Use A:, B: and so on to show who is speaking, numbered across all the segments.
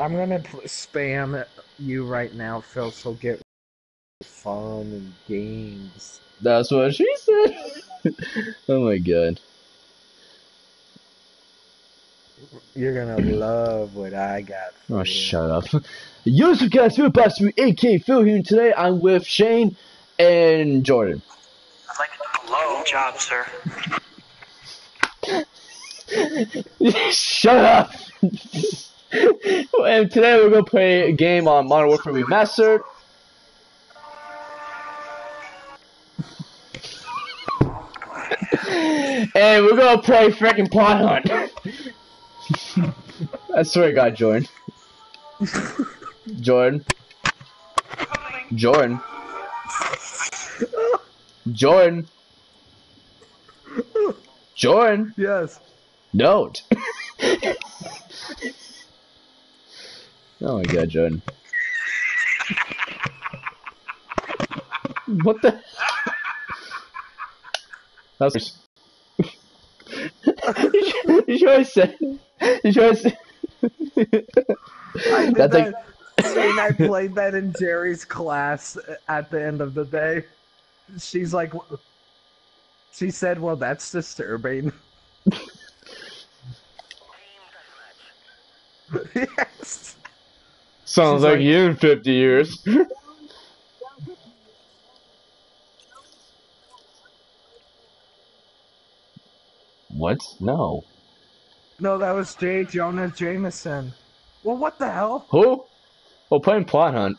A: I'm gonna spam you right now, Phil. So get fun and games.
B: That's what she said. oh my god.
A: You're gonna love what I got.
B: Oh, shut up. Yo, so guys, we're back AK Phil here, and today I'm with Shane and Jordan.
C: I'd like a low job, sir.
B: Shut up! and today we're gonna play a game on Modern Warfare Remastered. and we're gonna play freaking Prop Hunt. I swear to God, Jordan. Jordan. Jordan. Jordan. Jordan.
A: Yes.
B: Don't. oh my god, Jordan. What the? That's. you should have said. You have said.
A: I
B: That's like.
A: and I played that in Jerry's class at the end of the day. She's like, she said, "Well, that's disturbing." yes.
B: Sounds like
A: like-
B: you in 50 years. what? No.
A: No, that was J. Jonah Jameson. Well, what the hell?
B: Who? Oh, playing Prop Hunt.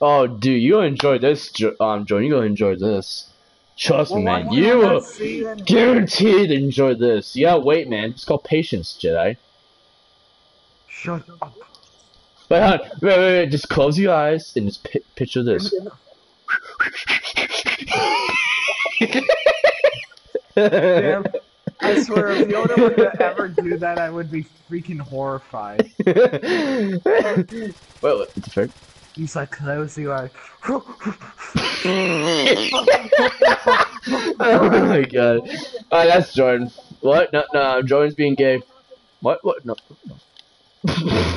B: Oh, dude, you'll enjoy this, Jo- um, Joe. You're gonna enjoy this. Trust
A: Well,
B: me, man. You will
A: see it?
B: guaranteed enjoy this. Yeah, wait, man. It's called patience, Jedi.
A: Shut up.
B: Wait, hold wait, wait, wait. Just close your eyes and just pi- picture this.
A: Damn. I swear, if Yoda were to ever do that, I would be freaking horrified.
B: wait, what the frick?
A: He's like, close your eyes.
B: oh my god. Oh, that's Jordan. What? No, no, Jordan's being gay. What? What? No.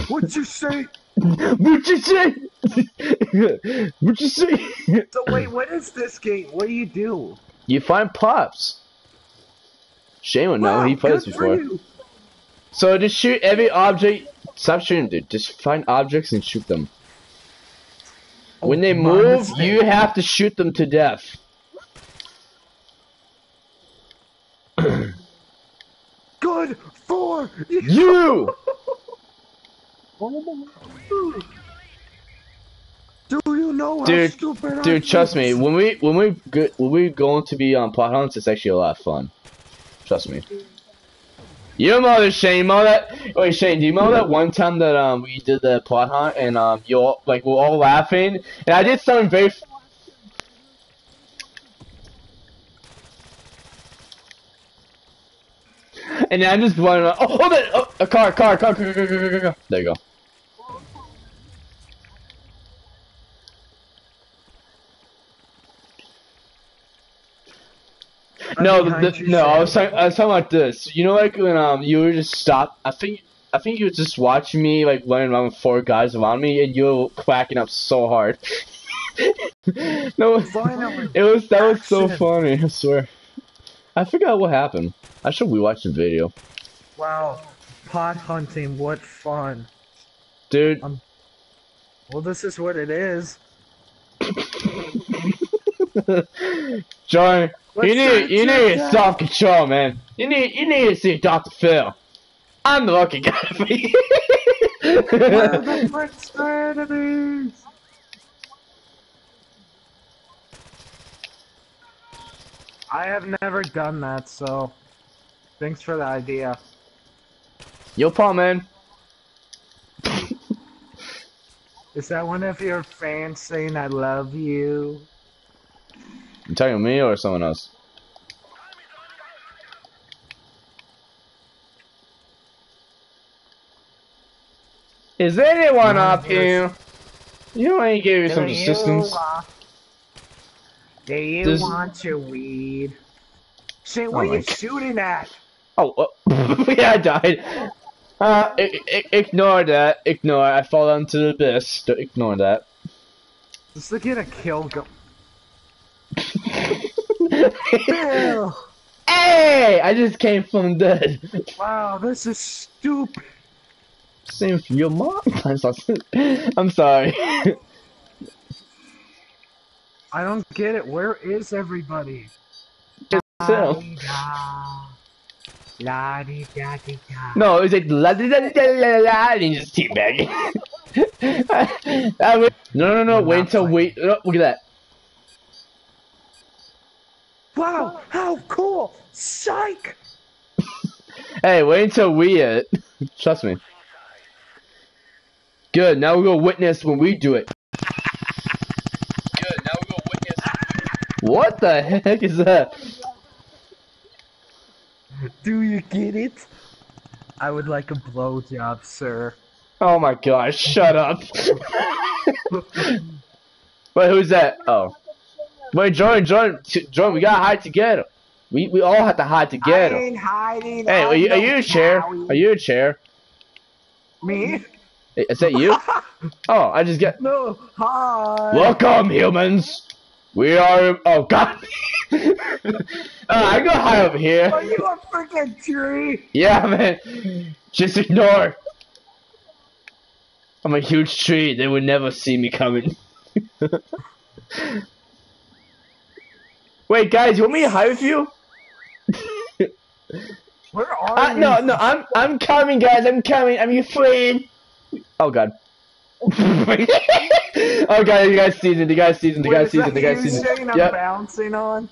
A: What'd you say?
B: What'd you say? What'd you say?
A: So wait, what is this game? What do you do?
B: You find pops. Shane would know.
A: Wow,
B: he plays before. So just shoot every object. Stop shooting, dude. Just find objects and shoot them. Oh when they
A: Oh,
B: move, you have to shoot them to death.
A: Good for
B: You!
A: Do you know how
B: Dude, Dude, trust me. When we when we go, when we going to be on prop hunts, it's actually a lot of fun. Trust me. You know this, Shane. You know that? Wait, Shane. Do you know that one time that um we did the prop hunt and um you all like we're all laughing and I did something very. And I'm just running around. Oh, hold it! Oh, a car, car, car, car, car, car, car, car. There you go. I'm no, the, the, no, I was, talking, I was talking about this. You know, like when um you were just stop. I think I think you were just watching me like running around with four guys around me, and you were quacking up so hard. no, it was that was so funny. I swear. I forgot what happened. I should rewatch the video,
A: Wow, pot hunting, what fun.
B: dude.
A: Um, Well, this is what it is.
B: John,
A: What's
B: you need you need self control, man. You need you need to see Doctor Phil. I'm the lucky guy for you.
A: Where are the Prince enemies? I have never done that, so thanks for the idea.
B: Yo, Paul, man.
A: Is that one of your fans saying I love you?
B: You talking to me or someone else? Is anyone up here? You ain't give me some assistance.
A: Do you
B: Does-
A: want your weed? Say,
B: Oh
A: what are you
B: God.
A: shooting at?
B: Oh, uh, yeah, I died. Uh, I- I- ignore that. Ignore. I fall into the abyss. Don't ignore that.
A: Just to get a kill go.
B: Hey! I just came from dead.
A: Wow, this is stupid.
B: Same for your mom. I'm sorry.
A: I don't get it. Where is everybody?
B: So-
A: La di da di da.
B: No, it was like la la la la la la, and he just teabagging. No, no, no. Wait until wait. Oh, look at that.
A: Wow, how cool! Psych!
B: Hey, wait until we it. Uh, trust me. Good. Now we're gonna witness when we do it. Good. Now we're gonna witness. What the heck is that?
A: Do you get it? I would like a blowjob, sir.
B: Oh my gosh! Shut up. Wait, who's that? Oh. Wait, Jordan, Jordan, t- Jordan. We gotta hide together. We we all have to hide together.
A: ain't hiding.
B: Hey, are you, are you a chair?
A: cowie.
B: Are you a chair?
A: Me?
B: Is that you? Oh, I just get.
A: No, hi.
B: Welcome, humans. We are. Oh God. uh, I go high up here.
A: Are you a freaking tree?
B: Yeah, man. Just ignore. I'm a huge tree. They would never see me coming. Wait, guys, you want me to hide with you?
A: Where are
B: Uh,
A: you?
B: no, no, I'm I'm coming, guys. I'm coming. I'm your friend. Oh God. Oh God, you guys seasoned. You guys seasoned. You guys seasoned. You guys seasoned.
A: saying
B: Yep.
A: bouncing on?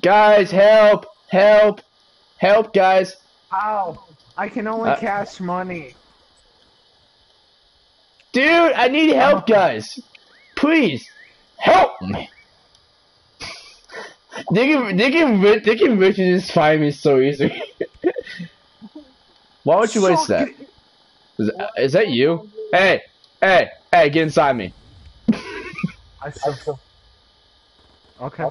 B: Guys, help! Help! Help, guys!
A: How? I can only
B: Uh,
A: cash money.
B: Dude, I need help, guys! Please, help me! They can, they can, they can literally just find me so easy. Why would you waste
A: Suck
B: that?
A: It.
B: Is, is that you? Hey, hey, hey, get inside me.
A: I still. Okay.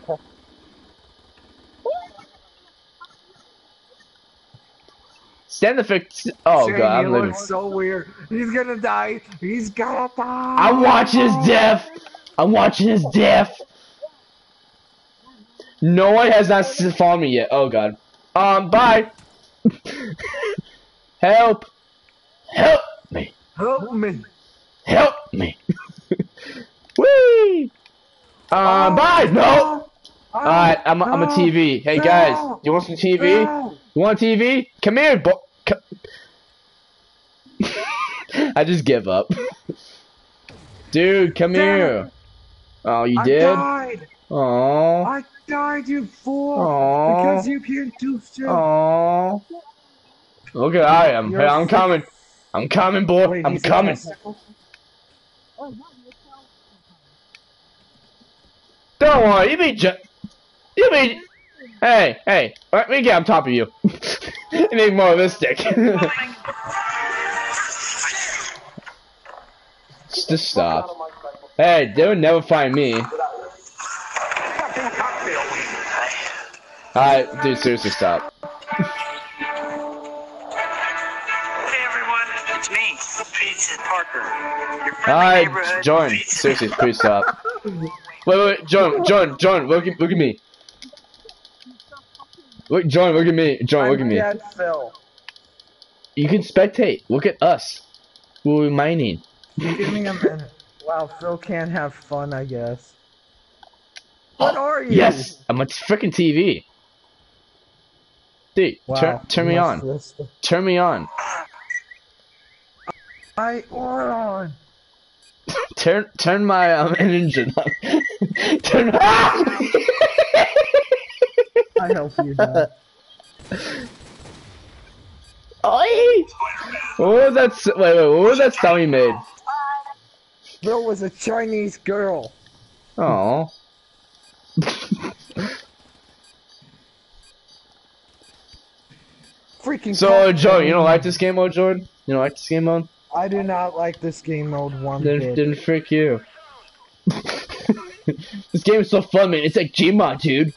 B: Stand the fix. Oh
A: Shane,
B: god,
A: he
B: I'm living.
A: looks so weird. He's gonna die. He's gonna die.
B: I'm watching his death. I'm watching his death. No one has not found me yet. Oh god. Um, bye. Help. Help me.
A: Help me.
B: Help me. Whee. Um, bye. No. Alright, I'm, a- I'm a TV. Hey guys, you want some TV? You want TV? Come here, bo- I just give up. Dude, come
A: Damn
B: here. Oh, you
A: I
B: did?
A: died.
B: Oh.
A: I died, you fool.
B: Aw.
A: Because you can't do shit.
B: Oh. Look at I am. Hey, I'm coming. I'm coming, boy.
A: Wait,
B: I'm coming. Don't worry, you be ju- You be. Hey, hey, let me get on top of you. you make more of this stick. Just stop. Hey, they would never find me. Alright, dude, seriously, stop.
C: Parker. Your friendly
B: Alright, John, seriously, please stop. Wait, wait, wait, John, John, John, look at, look at me. Look, John, look at me. John, look at me.
A: Phil.
B: You can spectate. Look at us. We're mining.
A: Give me a minute. Wow, Phil can't have fun, I guess. What are you?
B: Yes, I'm a freaking TV. Dude,
A: Wow,
B: turn, turn me on.
A: listen.
B: Turn me on.
A: I on.
B: Turn, turn my um, engine on. turn.
A: I help you. Dad.
B: Oi! What was that? Wait, wait. What was that sound you made?
A: Phil was a Chinese girl.
B: Oh.
A: Freaking.
B: So, Jordan, you don't like this game mode, Jordan? You don't like this game mode?
A: I do not like this game mode one
B: Then,
A: bit.
B: then frick you. this game is so fun, man. It's like Gmod, dude.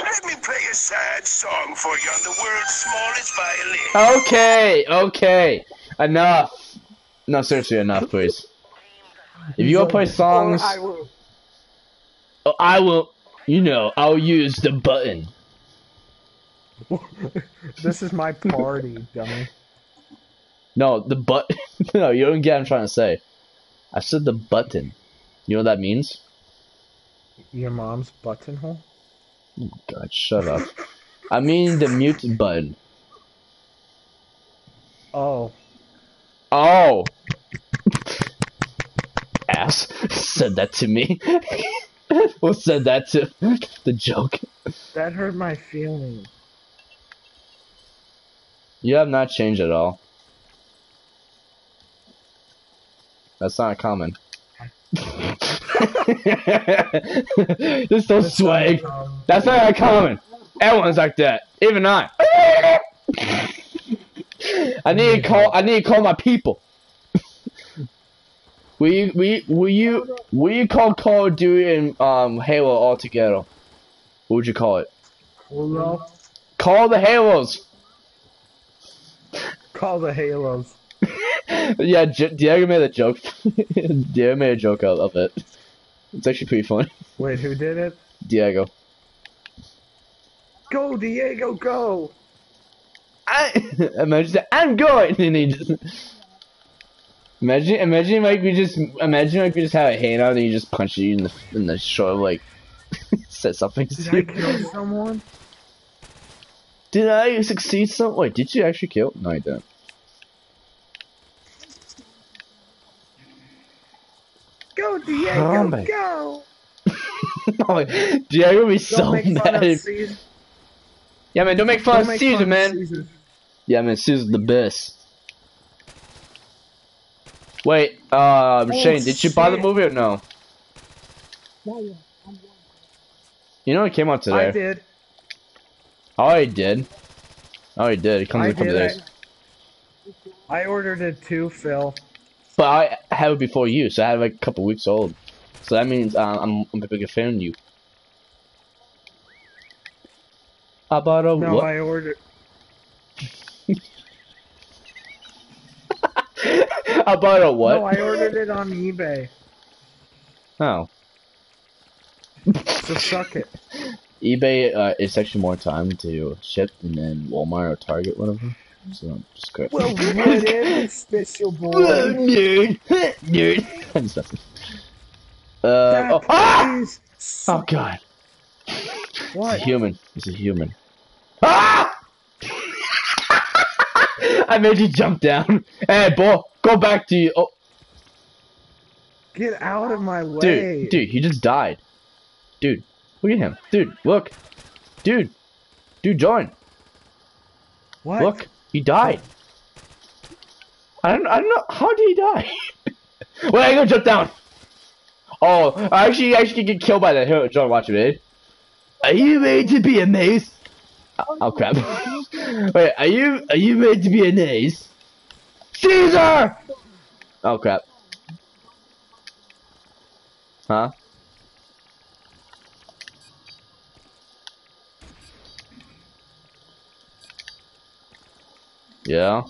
D: let me play a sad song for you on the world's smallest violin.
B: Okay, okay. Enough. No, seriously, enough, please. If you want to play songs,
A: I will.
B: oh, I will, you know, I'll use the button.
A: this is my party, dummy.
B: No, the but. no, you don't get what I'm trying to say. I said the button. You know what that means?
A: Your mom's buttonhole?
B: Oh, God, shut up. I mean the mute button.
A: Oh.
B: Oh! Ass said that to me. Who said that to the joke?
A: That hurt my feelings.
B: You have not changed at all. That's not common. This is so swag. That's not common. Everyone's like that. Even I. I need to call. I need to call my people. will you? Will you? Will you? Will you call Call of Duty and um Halo all together? What would you call it? Call the Halos.
A: Call the Halos.
B: yeah, J- Diego made a joke. Diego made a joke out of it. It's actually pretty funny.
A: Wait, who did it?
B: Diego.
A: Go, Diego, go!
B: I imagine that I'm going, and he just imagine imagine like we just imagine like we just have a hand out and he just punches you in the in the shoulder like said something.
A: Did
B: to
A: I kill someone?
B: Did I succeed? Some wait, did you actually kill? No, I didn't.
A: Go, Diego,
B: my-
A: go!
B: oh, Diego would be
A: Don't
B: so mad. if- yeah, man, don't make fun
A: Don't
B: of
A: make
B: Caesar,
A: fun of
B: man.
A: Caesar.
B: Yeah, man, Caesar's the best. Wait, um,
A: Oh,
B: Shane, did you buy the movie or no? You know it came out today.
A: I did.
B: Oh, I did. Oh, I did. It comes
A: I
B: in a couple
A: did.
B: days.
A: I ordered it too, Phil.
B: But I have it before you, so I have it like a couple weeks old. So that means uh, I'm, I'm a bigger fan than you. I bought a
A: No,
B: what?
A: I ordered.
B: I bought a what?
A: No, I ordered it on eBay.
B: Oh.
A: So suck it.
B: eBay uh, it's actually more time to ship than then Walmart or Target, whatever. So just great.
A: Well, whatever, special boy.
B: nerd, nerd. I'm just messing. Uh,
A: That
B: oh, ah! oh god,
A: what?
B: it's a human. It's a human. Ah! I made you jump down. Hey, boy, go back to you. Oh,
A: Get out of my way.
B: dude, dude, he just died. Dude, look at him. Dude, look. Dude, dude, join.
A: What?
B: Look, he died. I don't, I don't know. How did he die? Wait, I gotta jump down. Oh, I actually, actually get killed by that. Here, John, watch it, man. Are you made to be a mace? Oh, oh, crap. Wait, are you, are you made to be a ace? Caesar! Oh crap. Huh? Yeah.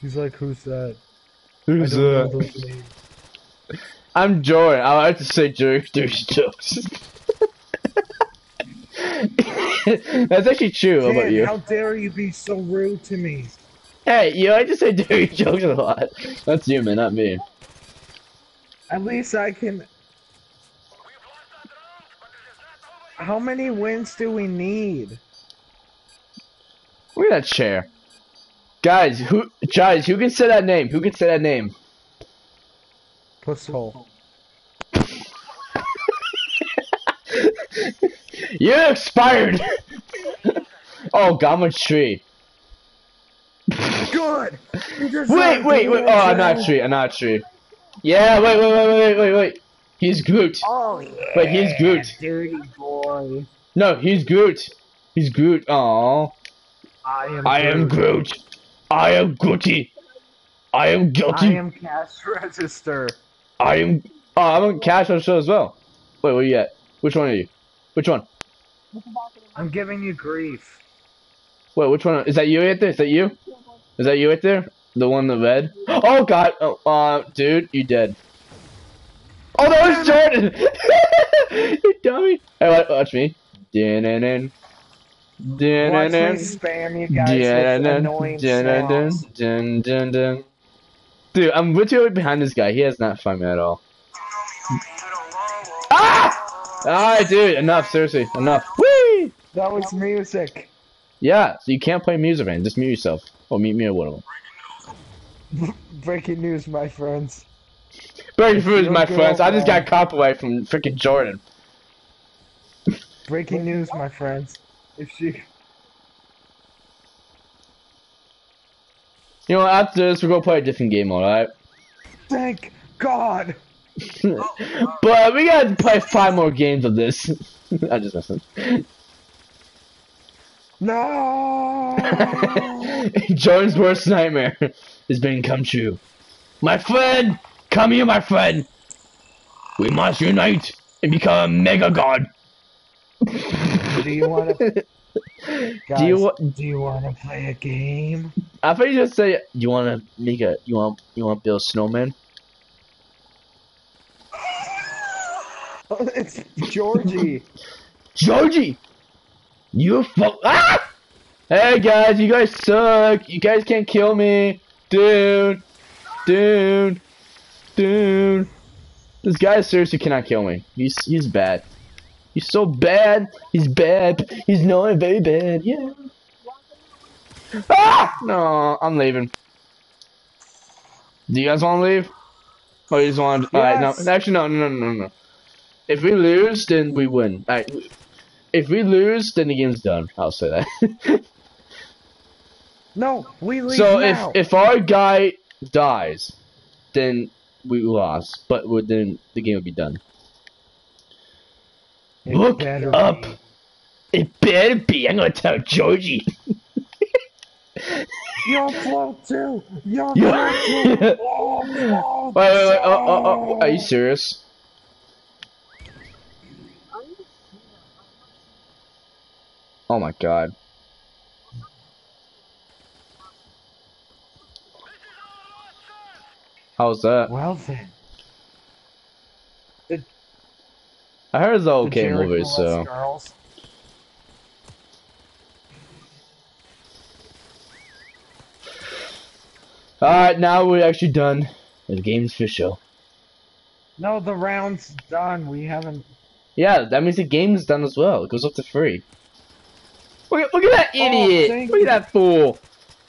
A: He's like, who's that?
B: Who's
A: I don't know those names.
B: I'm Jordan. I like to say dirty, dirty jokes. That's actually true. How about you?
A: how dare you be so rude to me?
B: Hey, you like to say dirty jokes a lot. That's you, man, not me.
A: At least I can. How many wins do we need?
B: Look at that chair. Guys, who guys, who can say that name? Who can say that name?
A: Puss hole.
B: You expired! oh, God, tree.
A: Good. You
B: Wait, wait, wait. Oh, I'm not a tree. I'm not a tree. Yeah, wait, wait, wait, wait, wait, wait, wait. He's Groot.
A: Oh yeah.
B: Wait, he's Groot.
A: Dirty boy.
B: No, he's Groot. He's Groot. Aww.
A: I am.
B: I am Groot. I am Grooty. I am guilty.
A: I am cash register.
B: I am. Oh, I'm on cash register as well. Wait, where you at? Which one are you? Which one?
A: I'm giving you grief.
B: Wait, which one? Is that you right there? Is that you? Is that you right there? The one in the red? Oh god! Oh, uh, dude, you dead. Oh, that was Jordan! you dummy! Hey, watch, watch me. Dun-dun-dun.
A: Me
B: Dun-dun-dun.
A: spam you guys
B: Dun-dun-dun.
A: annoying
B: Dun-dun-dun.
A: songs.
B: Dun-dun-dun. Dude, I'm literally behind this guy. He has not found me at all. Ah! Alright, dude, enough. Seriously, enough. Whee!
A: That was music.
B: Yeah, so you can't play music, man. Just mute yourself. Or mute me or whatever.
A: Breaking news, my friends.
B: Breaking
A: news,
B: my friends. I just got
A: girlfriend-
B: copyright from freaking Jordan.
A: Breaking news, my friends. If she
B: You know, after this, we're gonna play a different game, alright?
A: thank God.
B: but we gotta play five more games of this. I just messing.
A: No.
B: Jordan's worst nightmare is being come true. My friend! Come here, my friend! We must unite and become a mega god!
A: Do you want to?
B: Do you wa-
A: do you want to play a game?
B: I thought you just say you wanna make a you want you want to build a snowman?
A: it's Georgie.
B: Georgie! You fuck ah! Hey guys, you guys suck. You guys can't kill me. Dude. Dude. Dude. This guy seriously cannot kill me. He's he's bad. He's so bad. He's bad. He's not very bad. Yeah. Ah! No, I'm leaving. Do you guys want to leave? Or you just want? Alright,
A: Yes.
B: no. Actually, no, no, no, no, no. If we lose, then we win. Alright. If we lose, then the game's done. I'll say that.
A: No, we leave
B: so
A: now.
B: if if our guy dies, then we lost. But then the game would be done.
A: It
B: Look up.
A: be.
B: It better be. I'm gonna tell Georgie.
A: Your float too. Your
B: Yeah.
A: float too. Oh, float
B: Wait, wait, wait. Oh, oh, oh. Are you serious? Oh my god. How's that?
A: Well then.
B: I heard it's an okay
A: Jericho
B: movie, so.
A: Girls.
B: Alright, now we're actually done. The game's official.
A: No, the round's done. We haven't.
B: Yeah, that means the game's done as well. It goes up to free. Look at, look at that
A: Oh,
B: idiot!
A: thank
B: look at that fool!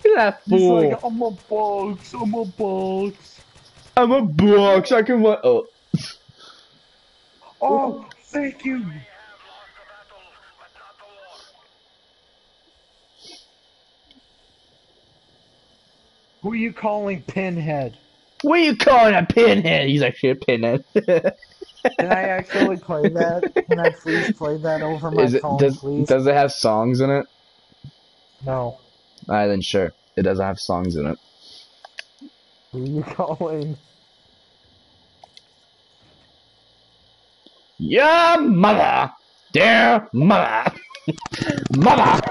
B: Look at that
A: He's
B: fool!
A: like, I'm a box. I'm a box.
B: I'm a box. I can. Wa- oh,
A: Oh, oh, thank you. Who are you calling Pinhead?
B: what are you calling a pinhead? He's actually a pinhead.
A: Can I actually play that? Can I please play that over my
B: Is it
A: phone,
B: does
A: please?
B: does it have songs in it?
A: No.
B: Alright, then sure. It doesn't have songs in it.
A: Who are you calling?
B: Yeah, mother, dear mother, mother.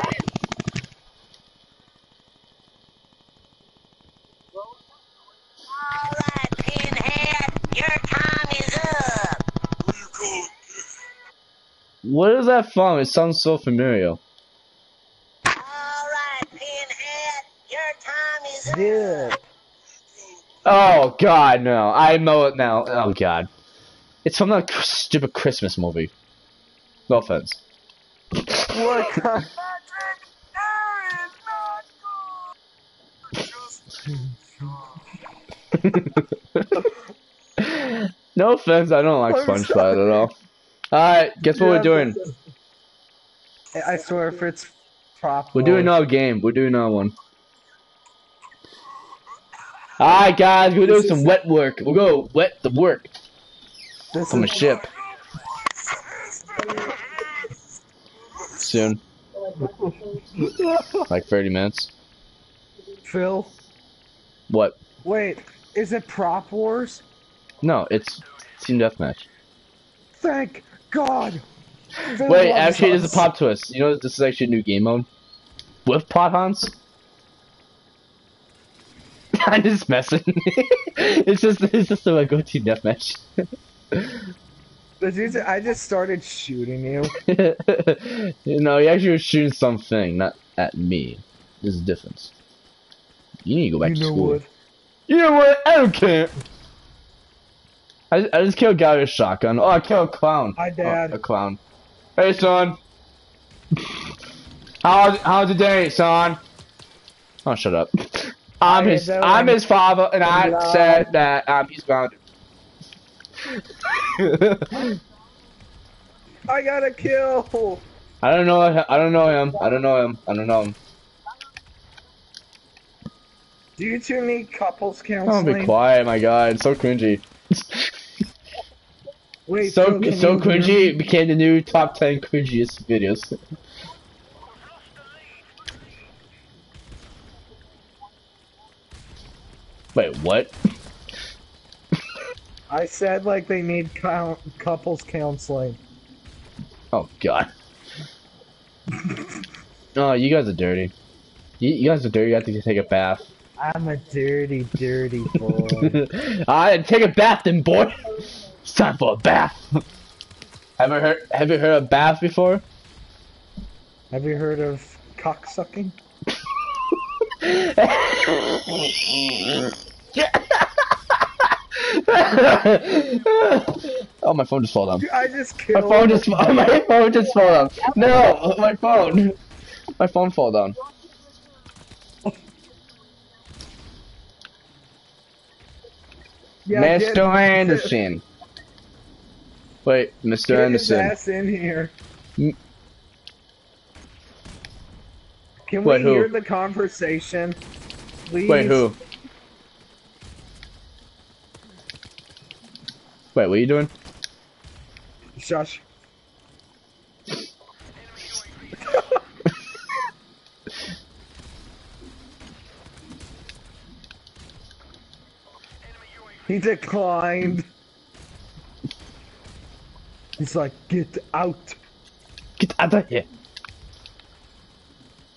E: Alright, Pinhead, your time is up.
B: What is that from? It sounds so familiar.
E: Alright, Pinhead, your time is up.
A: Yeah.
B: Oh God, no! I know it now. Oh God, it's from that stupid Christmas movie. No offense.
A: What
B: no offense, I don't like
A: I'm
B: SpongeBob at all. Alright, guess what
A: Yeah,
B: we're doing?
A: I swear, if it's prop,
B: We're doing another game. We're doing another one. Alright, guys, we're doing some wet work. We'll go wet the work
A: This
B: from a ship. Soon. Like 30 minutes.
A: Phil.
B: What?
A: Wait, is it Prop Wars?
B: No, it's Team Deathmatch.
A: Thank God.
B: Wait, actually, there's a
A: us.
B: pop twist. You know, this is actually a new game mode with pot hunts. I'm just messing. it's just it's just a go to deathmatch.
A: You I just started shooting you.
B: you know, he actually was shooting something, not at me. There's a difference. You need to go back
A: you
B: to
A: know
B: school.
A: what?
B: You know what? I don't care. I, I just killed a guy with a shotgun. Oh, I killed a clown.
A: Hi, Dad.
B: Oh, a clown. Hey, son. How how's the day, son? Oh, shut up. I'm
A: Hi,
B: his I'm his father, and I said that um, he's grounded.
A: I got a kill.
B: I don't know. I don't know him. I don't know him. I don't know him.
A: Do you two need couples counseling?
B: Oh, be quiet, my god. It's so cringy.
A: Wait,
B: so
A: Phil,
B: so cringy. became the new top ten cringiest videos. Wait, what?
A: I said like they need cou- couples counseling.
B: Oh god. oh, you guys are dirty. You, you guys are dirty. You have to take a bath.
A: I'm a dirty, dirty boy.
B: I take a bath, then, boy. It's time for a bath. have you heard? Have you heard of bath before?
A: Have you heard of cocksucking?
B: oh, my phone just fell down.
A: I just
B: My phone just my phone just fell down. No, my phone. My phone fell down.
A: Yeah,
B: Mr.
A: get-
B: Anderson. Wait, Mr.
A: Get his
B: Anderson.
A: ass in here. Can
B: Wait,
A: we
B: who?
A: hear the conversation? Please.
B: Wait, who? Wait, what are you doing?
A: Shush. he declined. He's like, get out.
B: Get out of here.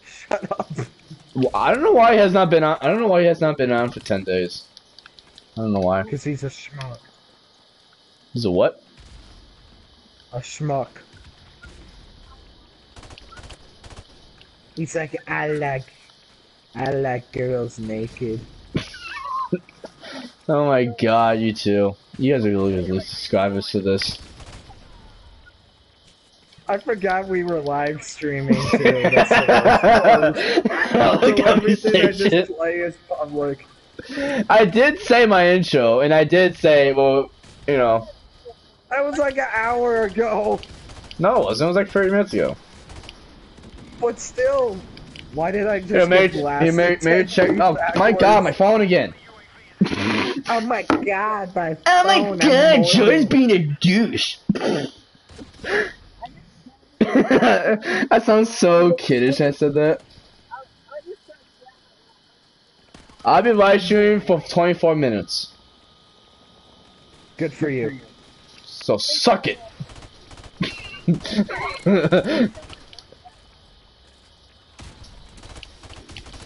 A: Shut up.
B: Well, I don't know why he has not been on. I don't know why he has not been on for ten days. I don't know why.
A: Because he's a schmuck.
B: He's a what?
A: A schmuck. He's like, I like, I like girls naked.
B: Oh my god, you two. You guys are really good subscribers to this.
A: I forgot we were live streaming too. That's.
B: Look
A: So
B: at me
A: I
B: say shit.
A: just play is public.
B: I did say my intro, and I did say, well, you know,
A: That was like an hour ago.
B: no, it wasn't. It was like 30 minutes ago.
A: But still, why did I just
B: Here,
A: get
B: Mary,
A: blasted
B: here, Mary, Mary,
A: 10
B: check.
A: feet
B: Oh my god, my phone again.
A: Oh my god, my phone.
B: Oh my god,
A: holding-
B: Joy's being a douche. that sounds so kiddish. I said that. I've been live streaming for 24 minutes,
A: Good for you.
B: So suck it.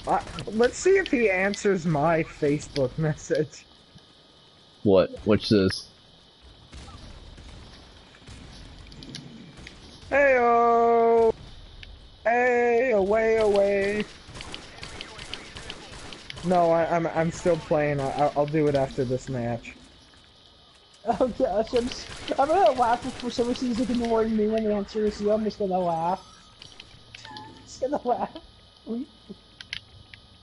A: Uh, let's see if he answers my Facebook message.
B: what? What's this?
A: Hey oh, hey away away. No, I, I'm I'm still playing. I, I'll do it after this match.
F: Oh gosh, I'm, s- I'm gonna laugh if for some reason he's ignoring me when he answers you. I'm just gonna laugh. Just gonna laugh.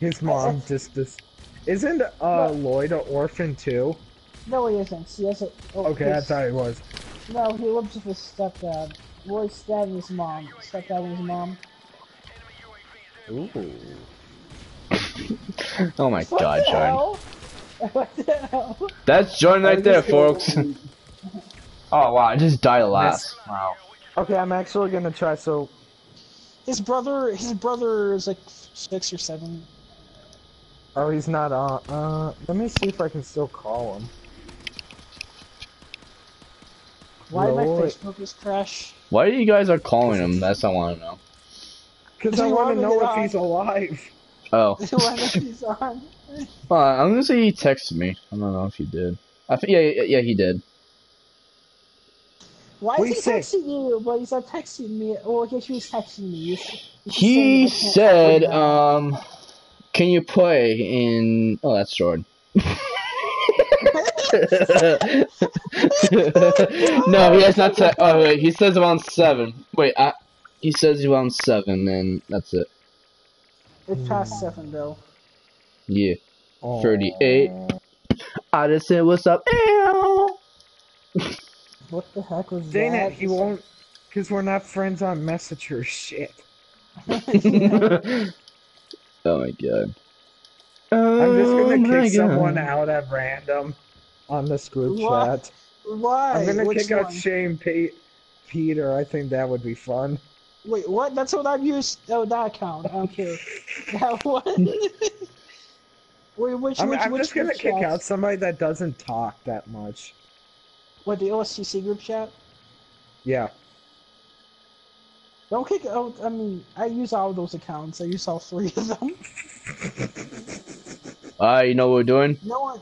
A: His mom just this. Isn't uh Lloyd an orphan too?
F: No, he isn't. He has a. Oh,
A: Okay, I
F: his-
A: thought he was.
F: No, he lives with his stepdad. Roy's dad and his mom. Stepdad and his mom.
A: Ooh.
B: Oh my
F: What
B: god,
F: the
B: Jordan.
F: hell? What the hell?
B: That's Jordan right there, folks. oh wow, I just died last. Wow.
A: Okay, I'm actually gonna try. So
F: His brother, his brother is like six or seven.
A: Oh, he's not on. Uh, let me see if I can still call him.
F: Why my
A: Lord.
F: Facebook is crash?
B: Why you guys are calling him? That's what I want to know.
A: Because I want
F: want
A: to know if
F: on?
A: he's alive.
B: Oh,
F: Why not he's on?
B: well, I'm gonna say he texted me. I don't know if he did. I think yeah, yeah, yeah, he did.
F: Why
A: What'd
F: is
A: he
F: he
A: say?
F: texting you? But he's not texting me. Well, I guess he was texting me. He's, he's
B: He
F: saying I can't
B: said, um, "Can you play in?" Oh, that's Jordan. no, he has not. Te- oh wait, he says around seven. Wait, I, he says around seven, and that's it.
F: Now. It's hmm. past seven though.
B: Yeah, oh. thirty-eight. I just said, "What's up?" Ew.
F: What the heck was
A: Dang
F: that?
A: it, he won't. Because we're not friends on Messenger. Shit.
B: oh my god.
A: I'm just
B: Oh
A: gonna
B: my
A: kick someone out at random on this group
F: What?
A: chat.
F: Why?
A: I'm gonna
F: Which
A: kick out? Shane Pe- Peter. I think that would be fun.
F: Wait, what? That's what I'm used. Oh, that account. Okay. That one. Wait, which?
A: I'm,
F: which,
A: I'm
F: which
A: just gonna kick
F: chat?
A: out somebody that doesn't talk that much.
F: What the OSCC group chat?
A: Yeah.
F: Don't kick out. I mean, I use all those accounts. I use all three of them.
B: Ah, you know what we're doing?
F: No one.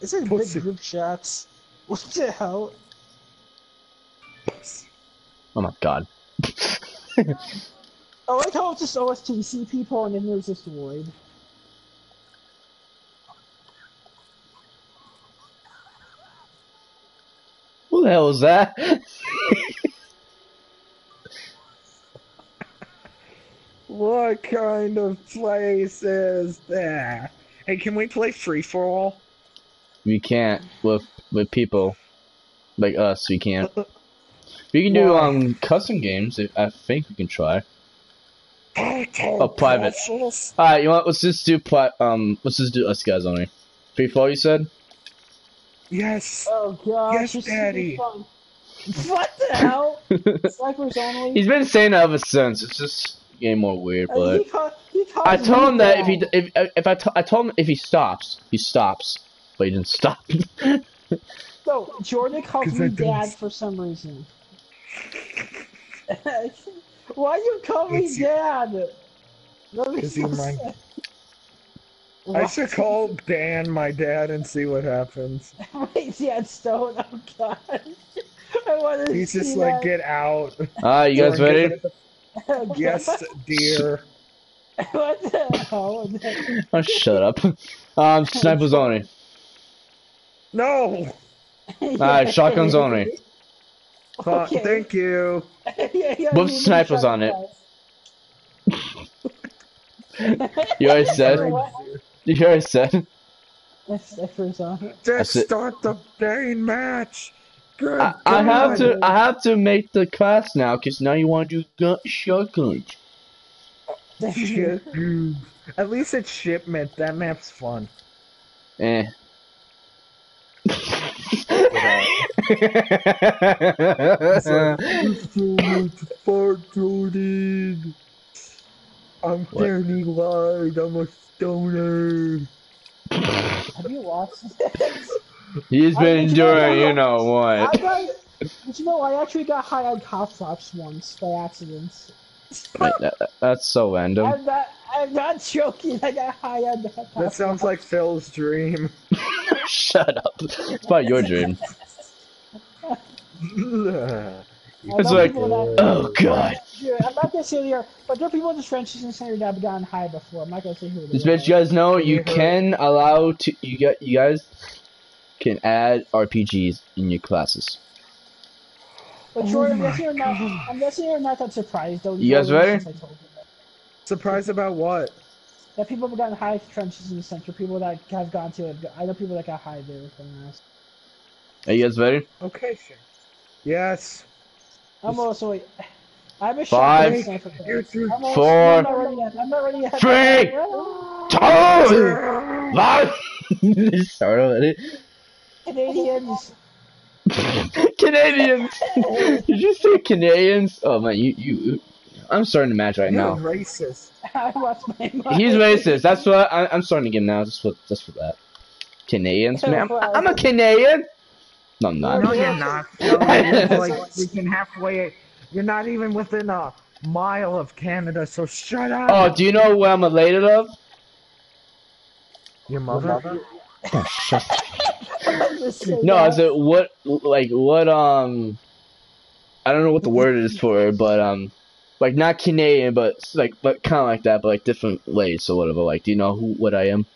F: It's in
A: Pussy.
F: big group chats. What the hell?
B: Oh my god.
F: I like how it's just OSTC people and then there's this void.
B: Who the hell is that?
A: What kind of place is that? Hey, can we play free for all?
B: we can't with with people like us. We can't. Uh, uh, We can do
A: Why?
B: um custom games. If, I think we can try.
A: Oh,
B: private. All right, you want? Let's just do pla- um. Let's just do us guys only. Free fall, you said.
A: Yes.
F: Oh god.
A: Yes,
F: this
A: Daddy.
F: What the hell? Snipers only.
B: He's been saying that ever since. It's just getting more weird,
F: Uh,
B: but
F: he ca- he calls
B: I told
F: me
B: him that if he
F: dad.
B: d- if if I t- I told him if he stops, he stops, but he didn't stop.
F: No, Jordan calls
A: 'Cause
F: me dad for some reason. Why you call me
A: Is he-
F: dad? Let me
A: Is he my- I should call Dan my dad and see what happens.
F: Wait, dad stone. Oh god. I want to
A: He's
F: see
A: just like, get out.
B: Ah, you guys ready?
A: Yes, dear.
F: what the hell?
B: Oh, shut up. Um, snipers only.
A: No.
B: Alright, shotguns only.
A: Uh,
F: Okay.
A: Thank you.
F: Yeah, yeah,
B: With
F: you
B: snipers on it. You already said. You already said.
F: Snipers on it.
A: Just start the main match. Good
B: I, I have to. I have to make the class now because now you want to do gun shotguns.
A: At least it's shipment. That map's fun.
B: Eh.
A: Fart Jordan. I'm
B: What?
A: turning light. I'm a stoner.
F: Have you watched this?
B: He's
F: I
B: been
F: did you know
B: doing, you
F: that?
B: know
F: I
B: what?
F: got, but you know, I actually got high on cough drops once by accident.
B: That- that- that's so random.
F: I'm not, I'm not joking. I got high on that.
A: That sounds
F: drops.
A: like Phil's dream.
B: Shut up. It's about your dream.
F: I
B: It's like,
F: that-
B: oh god.
F: Dude, I'm not gonna say here, but there are people in the trenches and center that have gotten high before. I'm not gonna say who. they
B: Just
F: are.
B: let you guys know you can allow to you get you guys can add RPGs in your classes.
F: But Jordan, oh I'm guessing you're not. I'm guessing you're not that surprised though.
B: You guys ready?
F: since I told you.
A: Surprised about what?
F: That people have gotten high trenches in the center. People that have gone to it. I know people that got high there from that.
B: Are you guys ready?
A: Okay, sure. Yes.
F: I'm also. I'm a
B: Five,
F: shotgun sniper player.
A: You two-
F: I'm also-
B: four,
F: I'm not ready yet. I'm not ready yet.
B: three, Two! Five! Start.
F: Canadians.
B: Canadians! Did you say Canadians? Oh man, you you. I'm starting to match right
A: You're
B: now.
A: racist.
F: I lost my mind.
B: He's racist. That's what I, I'm starting to get now. Just for just for that. Canadians, man. I'm, I'm a Canadian. No, I'm not.
A: No, you're not. No, you're like freaking halfway. You're not even within a mile of Canada, so shut up.
B: Oh, do you know where I'm related of?
A: Your mother?
B: Oh, shut.
F: Just say
B: No,
F: that.
B: is it what like what um I don't know what the word is for it, but um like not Canadian, but like but kind of like that, but like different ways or whatever. Like, do you know who what I am?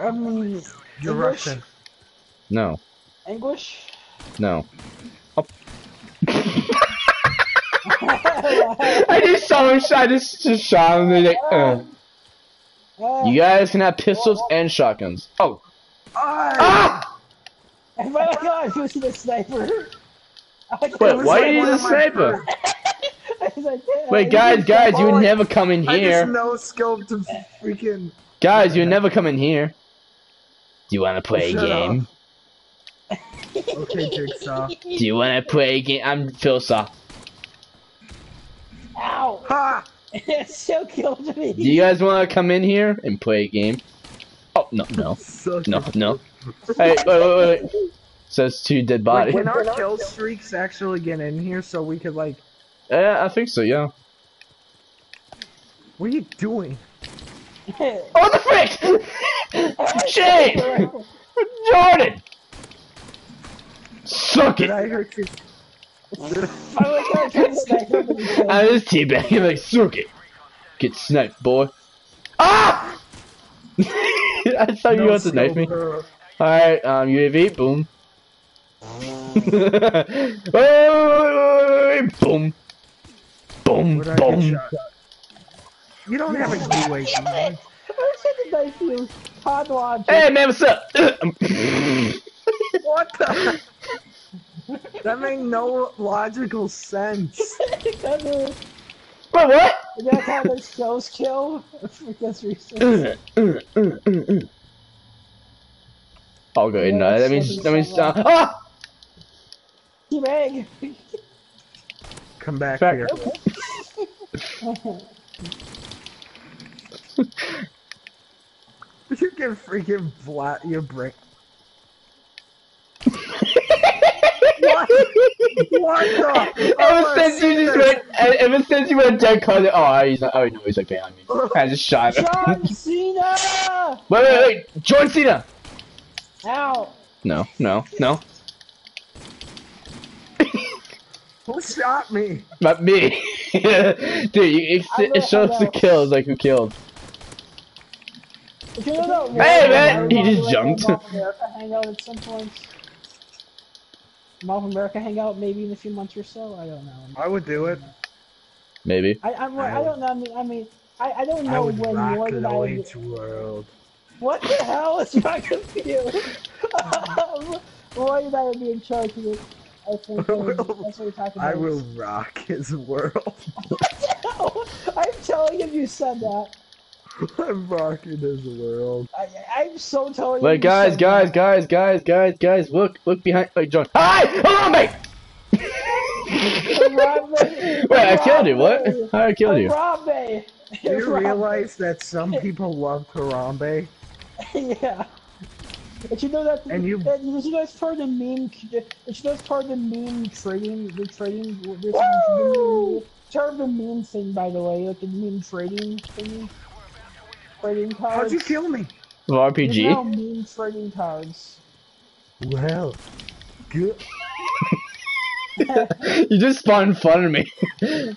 F: I mean,
A: You're
F: English?
A: Russian.
B: No,
F: English.
B: no. I just saw him. I just just shot him. and Like, uh.
F: Uh,
B: You guys can have pistols and shotguns. Oh, ah!
F: oh my god, he was the sniper. I
B: Wait,
F: was
B: why
F: like,
B: are you
A: one
B: the sniper?
F: Like, yeah,
B: Wait, guys, guys, you would never come in
A: I
B: here.
A: no scope to freaking.
B: Guys, you would never come in here. Do you want to play a
A: Shut
B: game?
A: Okay, Jigsaw.
B: Do you want to play a game? I'm Phil Saw.
F: Ow!
A: Ha!
F: It still killed me.
B: Do you guys want to come in here and play a game? Oh no, no,
A: Such
B: no, no. Hey, wait, wait, wait. wait. Says two dead
A: Like,
B: bodies.
A: when our kill streaks actually get in here, so we could like,
B: Yeah, I think so. Yeah.
A: what are you doing?
B: Oh the frick! Shane, Jordan, suck it.
A: I hurt you?
F: I was gonna try to snipe him, but he couldn't.
B: I was teabagging like suck it. Get sniped, boy. Ah! I thought you
A: No
B: wanted to knife me.
A: scope.
B: Alright, um, UAV, boom. boom. Boom,
A: Where'd
B: boom.
A: You don't have a UAV.
F: I was trying to knife you. Pod launcher.
B: Hey, man, what's up?
A: What the? That made no logical sense.
F: Because of-
B: Wait, what?
F: That's how the shows kill. For this reason.
B: I'll go in. Uh, that means, that means, uh, ah!
F: Teabag.
A: Come back
B: Back.
A: here. You can freaking flat your brain. What? The?
B: Ever since oh, you just went, ever since you went dead, cause oh, he's not, oh no, he's like behind me. I just shot him.
F: John Cena!
B: Wait, wait, wait, John Cena.
F: Ow!
B: No, no, no,
A: Who shot me?
B: not me. Dude, you, it, it shows the kills, like who killed.
F: If you don't know,
B: Hey, man, he just jumped.
F: Mall of America hang out at some point. Mall of America hang out maybe in a few months or so. I don't know.
A: I would do it.
B: Maybe.
F: I I'm, I,
A: I
F: don't know. I mean, I mean, I, I don't
A: I
F: know
A: would
F: when
A: rock
F: more than I would.
A: World.
F: What the hell is wrong with you? Roy and I would be in charge of it. I think um, that's what we're talking about.
A: I will rock his world.
F: I'm telling him you said that.
A: I'm rocking his world.
F: I, I'm so telling him.
B: Wait,
F: you
B: guys, guys,
F: that.
B: guys, guys, guys, guys, look, look behind. Wait, John. Hi, hello, mate.
F: Harambe!
B: Wait, I killed you. What? How I killed you?
F: Harambe!
A: Do you realize that some people love Harambe?
F: yeah. But you know that,
A: And you-
F: that you know that's part of the meme. But you know that's part of the meme trading. The trading. There's
A: Woo!
F: It's part of the meme thing, by the way, like the meme trading thing. Trading cards.
A: How'd you kill me?
B: Of
F: There's now
B: RPG.
F: meme trading cards.
A: Well, good.
B: you just spawned in front of me.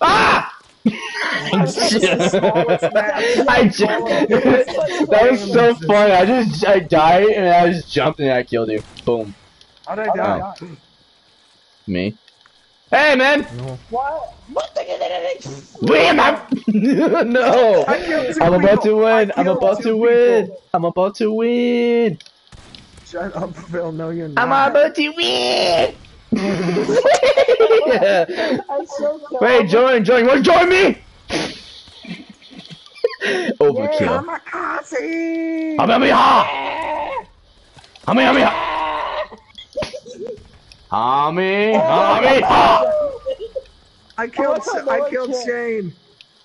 B: ah! I just, that was so funny. I just I died and I just jumped and I killed you. Boom.
A: How'd I die?
B: Oh. Me. Hey man,
F: What? What the?
B: wham! I'm- no.
A: I killed two
B: I'm about to win.
A: I
B: I'm about to win.
A: people.
B: I'm about to win.
A: Shut up, Phil. No, you're not.
B: I'm about to win.
F: I'm so sorry.
B: Wait, join, join. You want to join me? Overkill.
A: Kamikaze!
B: Kamehameha! Kamehameha! Kamehameha!
A: I killed.
F: Oh,
A: I
F: no,
A: killed
F: I
A: Shane.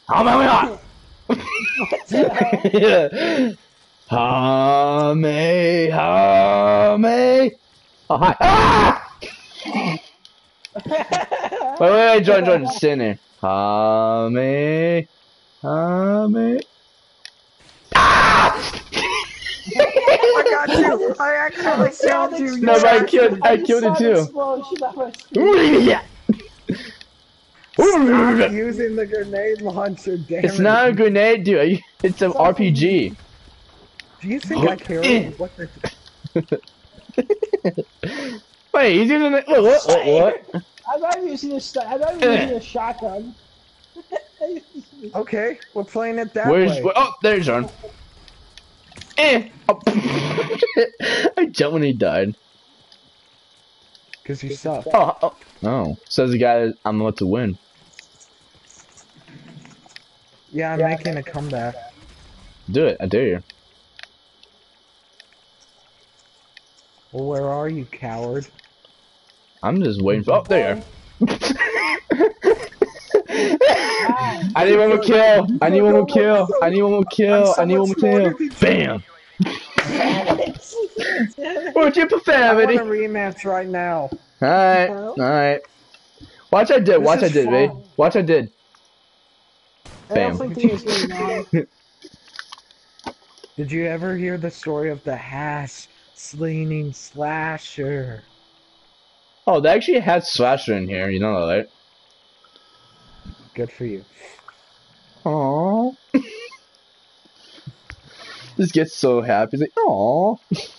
B: Kamehameha! Hame, hame. Oh hi. Ah! wait, wait, wait, join, join, sit in there. Hame, Hame. Ah!
A: I got you! I actually killed you!
B: No, but I killed, I
F: just
B: killed it too.
F: explosion on my screen.
A: Stop using the grenade launcher, damn
B: It's
A: it.
B: not a grenade, dude. It's an RPG.
A: Do you think I care what the...
B: Wait, he's using it. Wait, what? What? what?
F: I'm not using a st- I'm not using a shotgun.
A: Okay, we're playing it that
B: Where's?
A: way.
B: where- oh, there's John. Eh. Oh. I jumped when he died.
A: Because you suck.
B: Oh, oh. No. Says the guy that I'm about to win.
A: Yeah, I'm making a comeback.
B: Do it. I dare you.
A: Well, where are you, coward?
B: I'm just waiting for. Oh, there you are. I need one more kill. I need one more kill. I need one more kill. I need one more kill. Bam. What's your
A: I want a
B: profanity?
A: rematch right now.
B: Alright, alright. Watch I did, watch I
A: is
B: did, babe. Watch I did. Bam.
F: think there's going on.
A: Did you ever hear the story of the hash slinging slasher?
B: Oh, they actually had Slasher in here, you know that, right?
A: Good for you.
B: Aww. Just gets so happy. He's like, aww.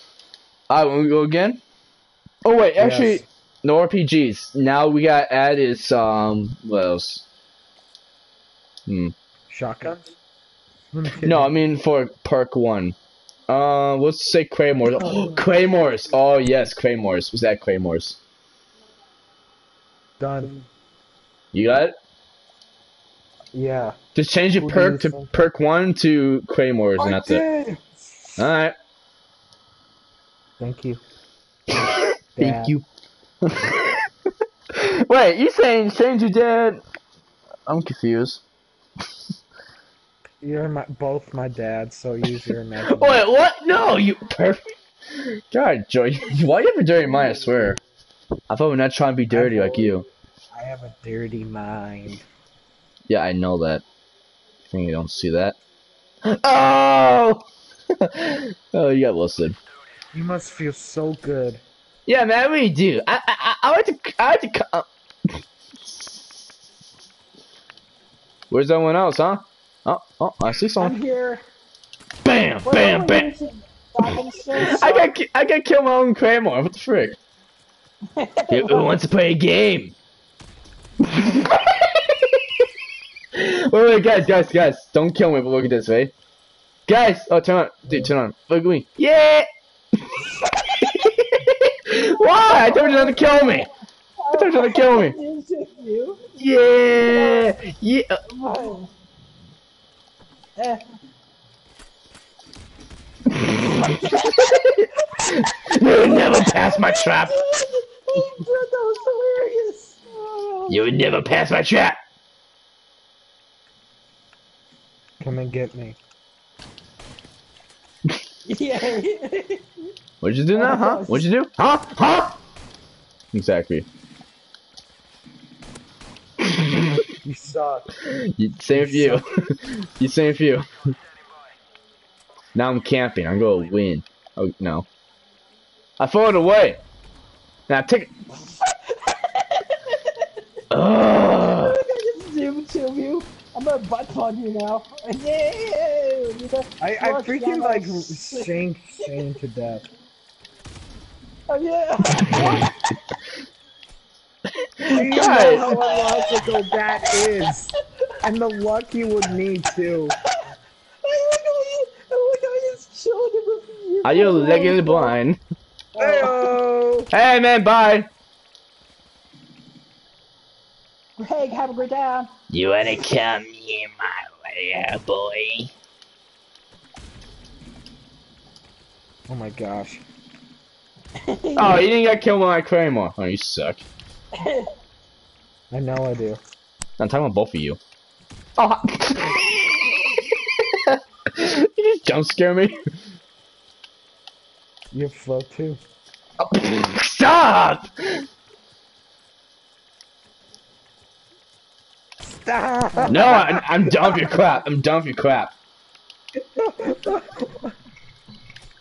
B: Alright, want to go again? Oh wait, actually,
A: Yes.
B: no RPGs. Now we got add is um what else? Hmm.
A: Shotguns?
B: No, I mean for perk one. Uh, let's say Claymores. Oh, Claymores. Oh yes, Claymores. Was that Claymores?
A: Done.
B: You got it.
A: Yeah.
B: Just change your
A: Who
B: perk to
A: think?
B: perk one to Claymores, and
A: I
B: that's it. All right.
A: Thank you.
B: Thank
A: Dad.
B: you. Wait, you saying change you did? I'm confused.
A: You're my, both my dads, so use your imagination.
B: Wait, what? No, you perfect. God, Joy, why are you ever dirty mine? I swear. I thought we're not trying to be dirty like you.
A: I have a dirty mind.
B: Yeah, I know that. I think you don't see that. Oh! oh, you got listed.
A: You must feel so good.
B: Yeah, man, we do. I, I, I- I like to, I like to. co- Uh... Where's everyone else, huh? Oh, oh, I see
F: I'm
B: someone.
F: here.
B: Bam, bam,
F: I
B: bam.
F: I'm
B: I got, I got kill my own Claymore. What the frick? Who wants to play a game? Wait, wait, guys, guys, guys, don't kill me, but look at this, right? Guys, oh, turn on, dude, turn on. Look at me. Yeah! Why? I told you not to kill me. I told you not to kill me.
F: You.
B: Yeah! Yeah!
F: Oh.
B: You would never pass my trap.
F: That was hilarious.
B: You would never pass my trap.
A: Come and get me.
F: Yeah.
B: What'd you do now, huh? What'd you do? Huh? Huh? Exactly.
A: You suck.
B: You, same for you. you same for you. Now I'm camping. I'm gonna win. Oh no. I throw it away. Now take it. Ugh.
F: I just zoom to you. I'm gonna butt plug you now. Yeah. You know,
A: I, I freaking
F: yeah,
A: like
F: s-
A: Shane Shane to death.
F: Oh yeah.
A: Do you know how illogical that is? And the luck you would need too.
F: I look how you. I look how he's chilling with you.
B: Are you legally blind?
A: Heyo! Oh.
B: Hey man, bye.
F: Hey, have a great day.
B: You wanna come near my way, boy?
A: Oh my gosh.
B: Oh, you didn't get killed by my Claymore. Oh, you suck.
A: I know I do.
B: I'm talking about both of you. Oh. you just jump scare me.
A: You have flow too.
B: Oh, Stop!
A: Stop!
B: No, I, I'm done with your crap. I'm done with your crap.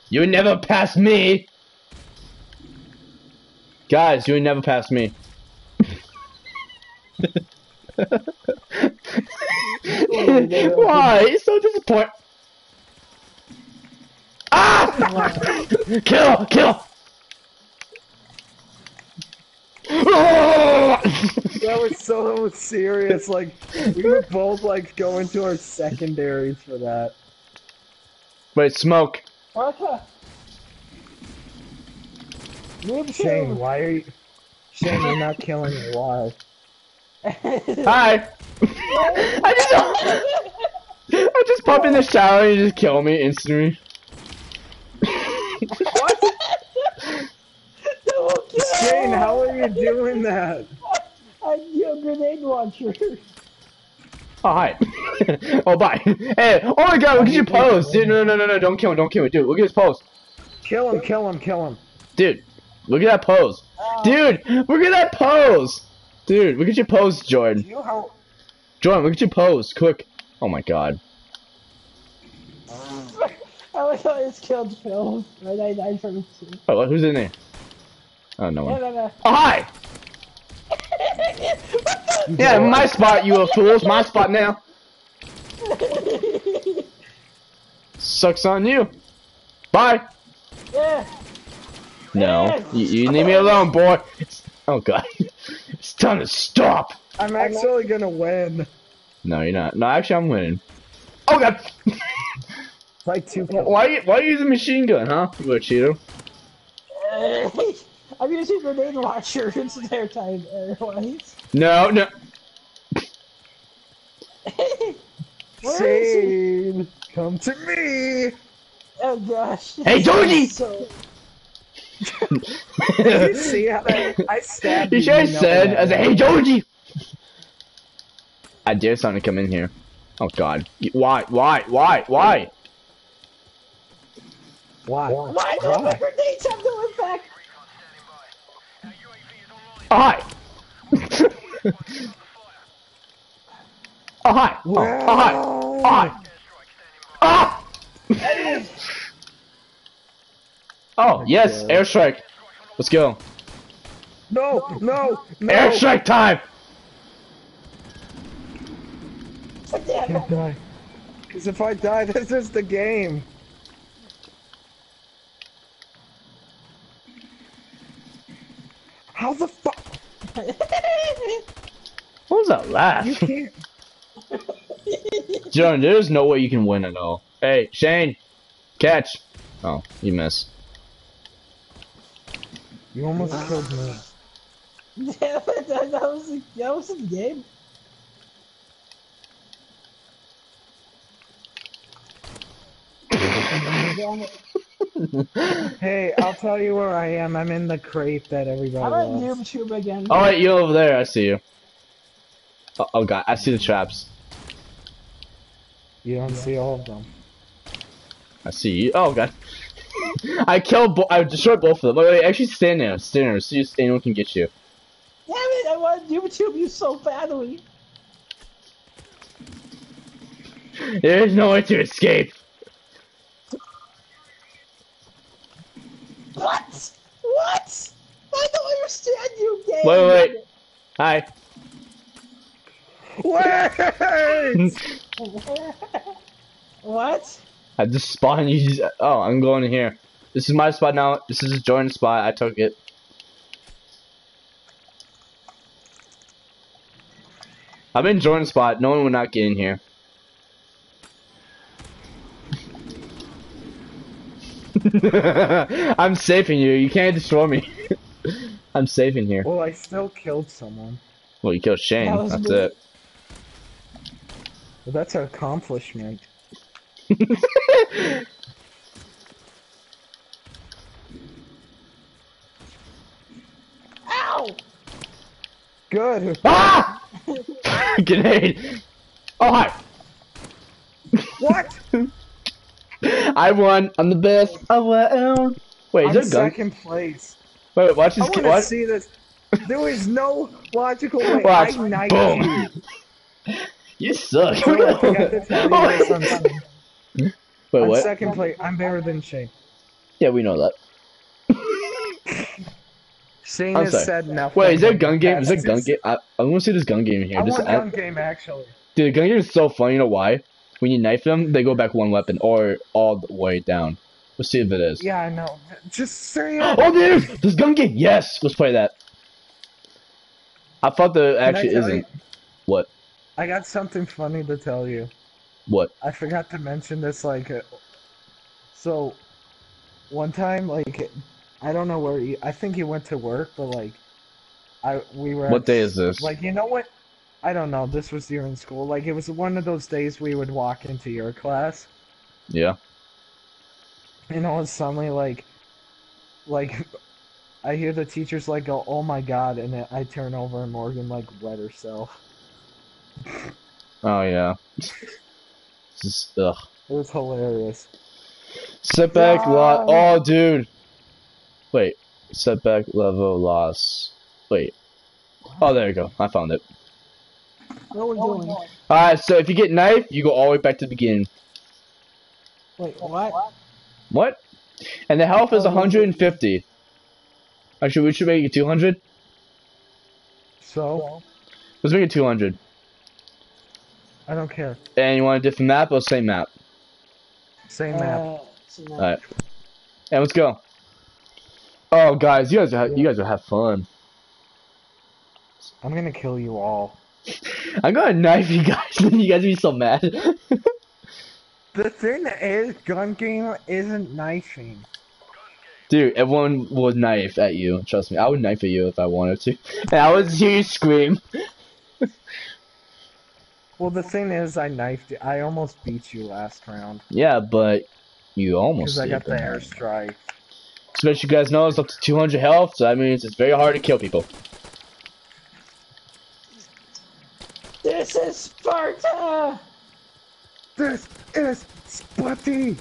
B: You would never pass me. Guys, you would never pass me. Why? It's so disappointing. Ah! kill! Kill!
A: That was so serious. Like we were both like going to our secondaries for that.
B: Wait, smoke.
F: Okay. Noob
A: Shane, why are you? Shane, you're not killing me. Why?
B: Hi. I just I just pop in the shower and you just kill me instantly.
A: Shane, how are you doing that?
F: I need a grenade launcher.
B: Oh hi. oh bye. Hey, oh my god, look at your pose. Dude, no no no no don't kill him, don't kill him, dude. Look at his pose.
A: Kill him! Kill him! Kill him!
B: Dude, look at that pose. Oh. Dude, look at that pose. Dude, look at your pose, Jordan.
A: You know how?
B: Jordan, look at your pose, quick. Oh my god.
F: I like how it's killed Phil. Right, I died from it too.
B: Oh, who's in there? Oh, no
F: No,
B: one.
F: no, no.
B: Oh, hi! Yeah, my spot, you fools. My spot now. Sucks on you. Bye.
F: Yeah.
B: No, you, you leave me alone, boy. It's, oh god, it's time to stop.
A: I'm actually gonna win.
B: No, you're not. No, actually, I'm winning. Oh god.
A: Like two kills.
B: why? you- Why you using machine gun, huh? You a cheater.
F: I'm using grenade launcher this entire time, otherwise.
B: No, no.
F: Where is he?
A: Shane, come to me.
F: Oh gosh.
B: Hey, Georgie!
F: So,
A: Did you see how I, I stabbed you?
B: You should have said,
A: that.
B: I said, hey, Georgie! I dare someone to come in here. Oh, God. Why? Why? Why? Why?
A: Why?
F: why do my grenades have no impact?
B: Oh, hi! oh, hi! Oh, oh, hi! Oh, hi! Ah! oh, yes, airstrike. Let's go.
A: No, no, no.
B: Airstrike time!
A: Can't die. Because if I die, this is the game. How the fuck?
B: What was that laugh?
A: You can't.
B: John, there's no way you can win at all. Hey, Shane, catch. Oh, you miss.
A: You almost killed me.
F: Damn it, that, that was the, that was the game. Damn it.
A: Hey, I'll tell you where I am. I'm in the crate that everybody
F: I'm at
A: loves.
F: Noob Tube again.
B: All right, you over there. I see you. Oh, oh god, I see the traps.
A: You don't see all of them.
B: I see you. Oh god. I killed. Bo- I destroyed both of them. Wait, wait, actually, stand there. Stand there. See if anyone can get you.
F: Damn it, I want Noob Tube you so badly.
B: There is no way to escape.
F: What? I don't understand you, game.
B: Wait, wait, wait. Hi.
F: What?
B: I just spawned you. Just, Oh, I'm going in here. This is my spot now. This is a Jordan's spot. I took it. I'm in Jordan's spot. No one would not get in here. I'm saving you. You can't destroy me. I'm saving in here.
A: well, I still killed someone.
B: Well, you killed Shane.
F: That
B: That's
F: me.
B: it.
A: Well, that's an accomplishment.
F: Ow!
A: Good.
B: Ah! Grenade. Oh hi.
A: What?
B: I won. I'm the best. I won. Wait, is
A: I'm
B: there a gun?
A: second place.
B: Wait, watch this.
A: I
B: this.
A: want to see this. There is no logical way.
B: Watch.
A: I knifed
B: Boom.
A: you.
B: You suck.
A: Phil, I forgot to tell you this on,
B: Wait,
A: on
B: what?
A: second place. I'm better than Shane.
B: Yeah, we know that.
A: Shane
B: I'm
A: has
B: sorry.
A: said nothing.
B: Wait, is there a gun game? Is there a gun game? I, I want to see this gun game here.
A: I
B: Just
A: want
B: add-
A: gun game actually.
B: Dude, the gun game is so funny. You know why? When you knife them, they go back one weapon or all the way down. Let's see if it is.
A: Yeah, I know. Just say it.
B: Oh, there's this gun game. Yes, let's play that. I thought there actually isn't.
A: you-
B: What?
A: I got something funny to tell you.
B: What?
A: I forgot to mention this. Like, uh, so one time, like, I don't know where he. I think he went to work, but like, I we were.
B: What
A: at-
B: day is this?
A: Like, you know what? I don't know. This was during school. Like, it was one of those days we would walk into your class,
B: Yeah.
A: and all of a sudden, like, like, I hear the teachers like go, "Oh my god!" and then I turn over and Morgan like wet herself.
B: Oh yeah. Just, ugh.
A: It was hilarious.
B: Setback
A: No.
B: lot. Oh, dude. Wait. Setback level loss. Wait. Oh, there you go. I found it.
F: What are we doing?
B: Alright, so if you get knife, you go all the way back to the beginning.
F: Wait, what?
B: What? And the health is 150. Actually, we should make it 200.
A: So
B: Let's make it 200.
A: I don't care.
B: And you want a different map or same map?
A: Same map.
F: Uh, so now-
B: Alright. And let's go. Oh, guys, you guys, are, you guys will have fun.
A: I'm gonna kill you all.
B: I'm gonna knife you guys, and you guys be so mad.
A: The thing is, gun game isn't knifing.
B: Dude, everyone would knife at you. Trust me, I would knife at you if I wanted to. And I would hear you scream.
A: Well, the thing is, I knifed. I almost beat you last round
B: Yeah, but you almost
A: because I got the airstrike.
B: So let you guys know it's up to 200 health, so that means it's very hard to kill people.
F: This is Sparta!
A: This is Sputty.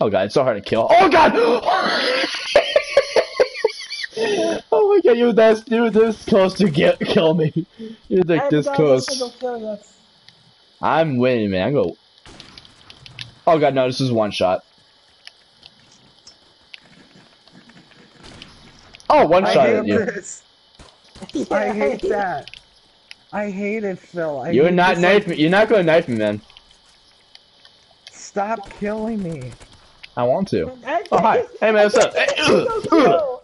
B: Oh god, it's so hard to kill. Oh god! oh my god, you that's you were this close to get kill me. You're like this close.
F: single kill, that's-
B: I'm winning, man. I'm go. Oh god, no, this is one shot. Oh, one
A: I
B: shot
A: hate
B: at you.
A: this. I hate that. I hate it, Phil. I
B: You're not knife
A: like,
B: me. You're not gonna knife me, man.
A: Stop killing me,
B: I want to.
F: I-
B: Oh hi. Hey man, what's up? Hey,
F: Single
B: ugh, ugh.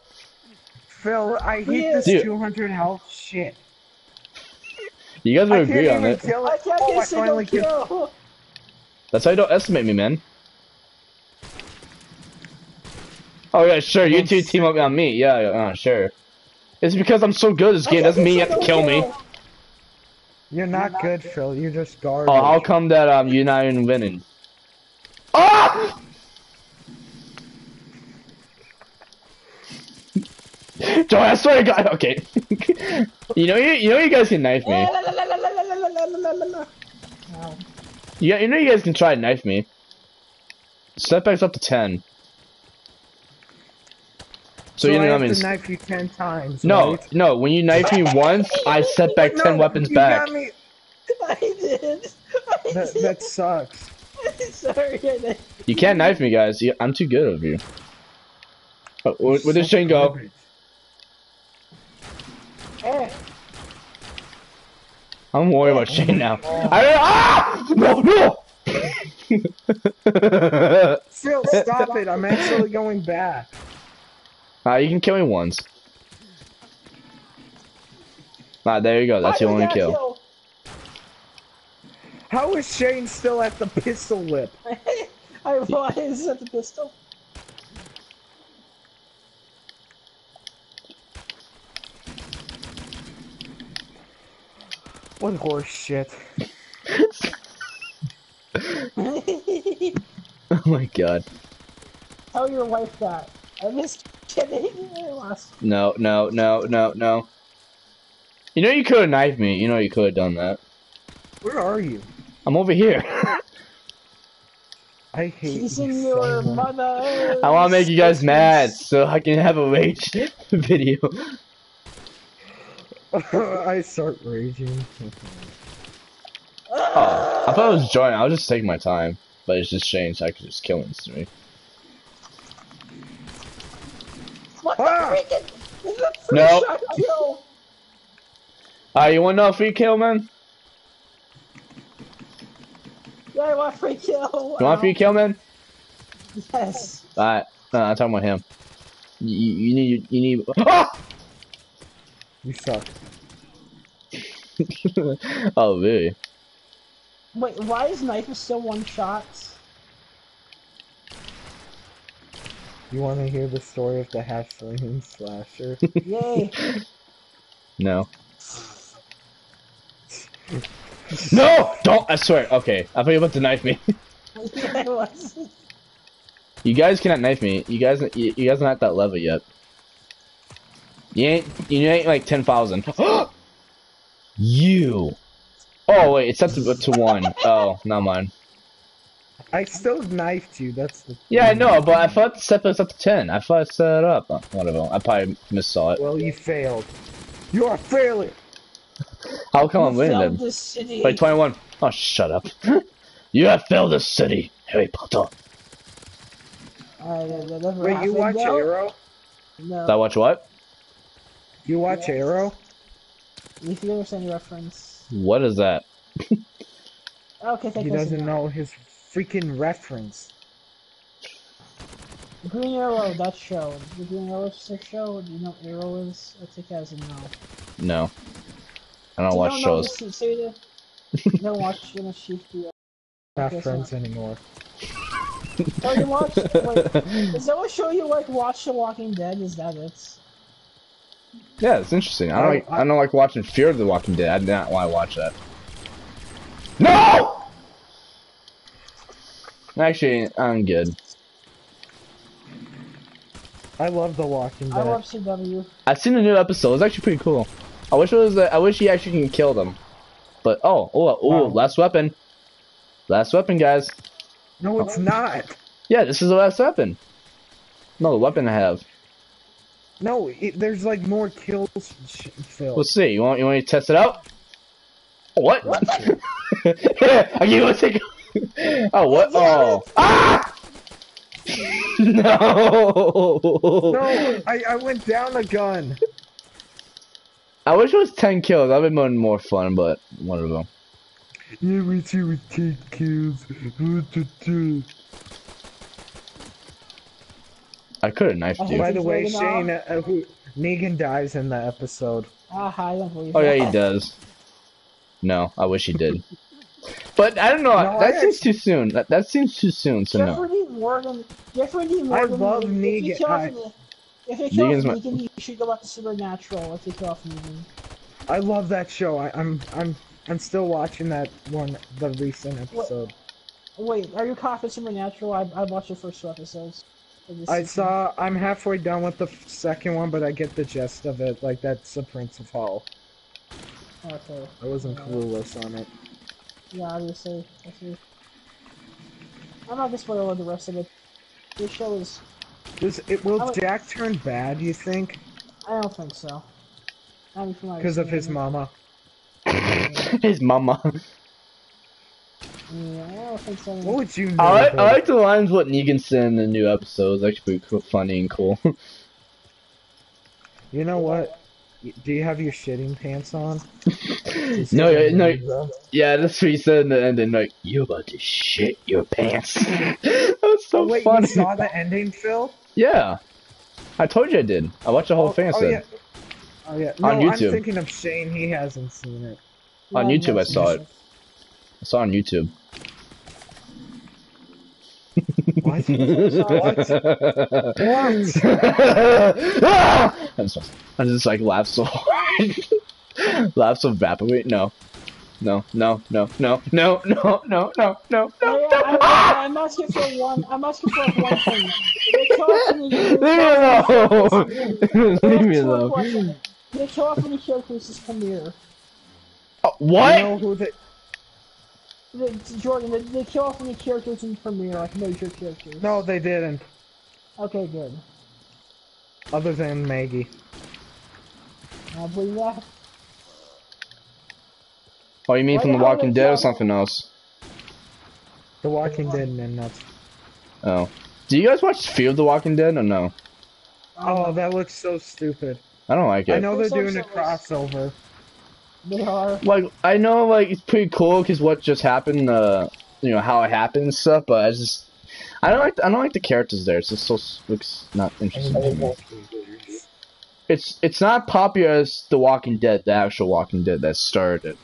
A: Phil. I hate
F: Yeah.
A: this
B: Dude.
A: 200 health shit.
B: You guys
A: I
B: would
A: can't
B: agree on
A: even
B: it.
A: kill
F: I
A: it.
F: can't
A: Oh,
F: get
A: I finally killed.
F: kill.
B: That's how you don't estimate me, man. Oh yeah, sure. You two team up on me. Yeah, yeah, uh, sure. It's because I'm so good at this game. Doesn't mean you have to kill me.
A: You're not, good, Phil. You're just garbage.
B: Oh, how come that um you're not even winning? Ah! Joy, I swear to God. Okay. you know you you know you guys can knife me. Yeah, you know you guys can try and knife me. Step back up to ten. So,
A: So
B: you
A: I
B: know
A: have
B: that means
A: to knife you ten times.
B: no,
A: right?
B: no. When you knife me once, I set back ten
A: No,
B: weapons
A: you
B: back.
A: got me.
F: I did. I
A: That,
F: did.
A: that sucks.
F: Sorry, I.
B: You can't knife me, guys. I'm too good of you. Oh, where, where did
A: So
B: Shane go?
A: garbage.
F: Eh,
B: I'm worried about Shane now. I ah no no.
A: Phil, stop it. I'm actually going back.
B: Ah, you can kill me once. Ah, there you go. That's
F: why
B: your only
F: I
B: kill.
A: How is Shane still at the pistol whip?
F: I was at the pistol.
A: What horse shit.
B: Oh my god.
F: Tell your wife that. I'm just kidding. I lost.
B: No, no, no, no, no. You know you could have knifed me. You know you could have done that.
A: Where are you?
B: I'm over here.
A: I hate
F: Kissing
A: you
F: your
A: so much.
F: mother.
B: I want to make you guys mad so I can have a rage video.
A: I start raging.
B: Oh, I thought it was joining. I was just taking my time, but it's just changed. I could just kill instantly.
F: What
A: Ah!
F: the freaking? This is a free
B: No.
F: shot kill.
B: Alright, you want no free kill, man?
F: Yeah, I want free kill.
B: You want free kill, man?
F: Yes.
B: Alright, no, I'm talking about him. You, you, you need, you need. Ah!
A: You suck.
B: oh, really?
F: Wait, why is knife still one shot?
A: You want to hear the story of the hash slinging slasher?
F: Yay.
B: No. No! Don't! I swear. Okay, I thought you were about to knife me.
F: Yeah, it was.
B: You guys cannot knife me. You guys, you, you guys are not at that level yet. You ain't, you ain't like ten thousand. you. Oh wait, it's up to, to one. Oh, not mine.
A: I still knifed you. That's the.
B: Yeah, I know, but I thought the set was up to ten. I thought I set it up. Oh, whatever. I probably missaw it.
A: Well, you failed. You are failing.
B: How come I'm
F: You
B: winning
F: failed
B: then?
F: this.
B: Wait, twenty-one. Oh, shut up. you have failed the city, Harry Potter.
F: Uh, that- that never
A: Wait, you
F: happened,
A: watch
F: though.
A: Arrow?
F: No.
B: Did I watch what?
A: You watch Arrow?
F: If you understand the reference.
B: What is that?
F: Okay, thank
A: He doesn't know his freaking reference.
F: Green Arrow, that show. The Green Arrow sick show. Do you know what Arrow is? I take it as a no.
B: No. I don't
F: You
B: watch
F: don't know
B: shows.
F: this- so you you don't watch you know, Chief the
A: Not
F: Guess
A: friends
F: not.
A: anymore.
F: Oh, you watch? Wait, is that what show you like? Watch The Walking Dead? Is that it?
B: Yeah, it's interesting. I don't
A: Oh,
B: like. I
A: I-
B: don't like watching Fear of the Walking Dead. I did not want to watch that. No. Actually, I'm good.
A: I love The Walking Dead.
F: I love CW.
B: I've seen the new episode. It's actually pretty cool. I wish it was. Uh, I wish he actually can kill them. But oh, oh, oh,
A: Wow.
B: last weapon. Last weapon, guys.
A: No, it's not.
B: Yeah, this is the last weapon. No, the weapon I have.
A: No, it, there's like more kills. Sh- Phil.
B: Let's see. You want you want me to test it out? What? Here, I give you a take. oh what? Oh. Ah! no.
A: No, I, I went down a gun.
B: I wish it was ten kills. That'd been more fun, but one of them.
A: Yeah, we see with 10 kills.
B: I could have knifed
F: I
B: you.
A: By the way, Shane, uh, who, Negan dies in the episode.
F: Ah, I
B: Oh yeah, he does. No, I wish he did. But I don't know.
A: No,
B: that
A: I
B: seems too soon. That, that seems too soon to know.
F: Jeffrey D. Morgan. Jeffrey D. Morgan.
A: love
F: if, If you
A: Negan.
F: kill off,
A: I-
F: Ne- if you kill
B: Negan's
F: off
B: my-
F: Negan, you should go back to Supernatural. If you kill off Negan.
A: I love that show. I, I'm I'm I'm still watching that one, the recent episode.
F: Wait, are you caught in Supernatural? I I watched the first two episodes.
A: I
F: season.
A: saw. I'm halfway done with the f- second one, but I get the gist of it. Like that's the Prince of Hell.
F: Okay.
A: I wasn't clueless on it.
F: Yeah, obviously. I see. I'm not gonna spoil the rest of it. This show is.
A: Does it will
F: I would-
A: Jack turn bad? Do you think?
F: I don't think so. I mean, from my
A: Because of his mama.
B: His mama.
F: Yeah, I don't think so.
A: What would you know?
B: I like, I like the lines what Negan said in the new episode. It's actually pretty cool, funny and cool.
A: You know what? Y- Do you have your shitting pants on?
B: no, yeah, no, yeah, that's what he said in the ending. Like, you're about to shit your pants. that was so
A: Oh wait,
B: funny.
A: you saw the ending, Phil?
B: Yeah, I told you I did. I watched the whole oh, thing. I
A: oh yeah. Oh yeah. No,
B: On YouTube.
A: I'm thinking of Shane. He hasn't seen it.
B: on
F: Yeah,
B: YouTube. I
F: that's-
B: saw it. I saw it on YouTube.
A: What?
B: I'm just, I just like laugh so hard. laugh so rapidly. No. No, no, no, no, no, no, no, no, no, no.
F: yeah, I, I, I'm asking for one. I'm asking for one thing. They kill off any-
B: Leave me alone. Leave me alone.
F: questions. They kill off any characters this premiere.
A: You
B: what?
A: know who the
F: The, Jordan, they, they kill off any characters in Premiere, like major characters.
A: No, they didn't.
F: Okay, good.
A: Other than Maggie.
F: I believe that.
B: Oh, you mean
F: Why
B: from The
F: the
B: Walking Dead or something else?
A: The Walking Dead and nuts.
B: Oh. Do you guys watch Fear of the Walking Dead or no?
A: Oh, that looks so stupid.
B: I don't like it.
A: I
B: it.
A: know they're
F: It's
A: doing a
F: also-
A: crossover.
F: They are.
B: Like, I know, like, it's pretty cool because what just happened, uh, you know, how it happened and stuff, but I just, I don't like, the, I don't like the characters there. It's just so, looks not interesting to me. It's, it's not popular as The Walking Dead, the actual Walking Dead that started.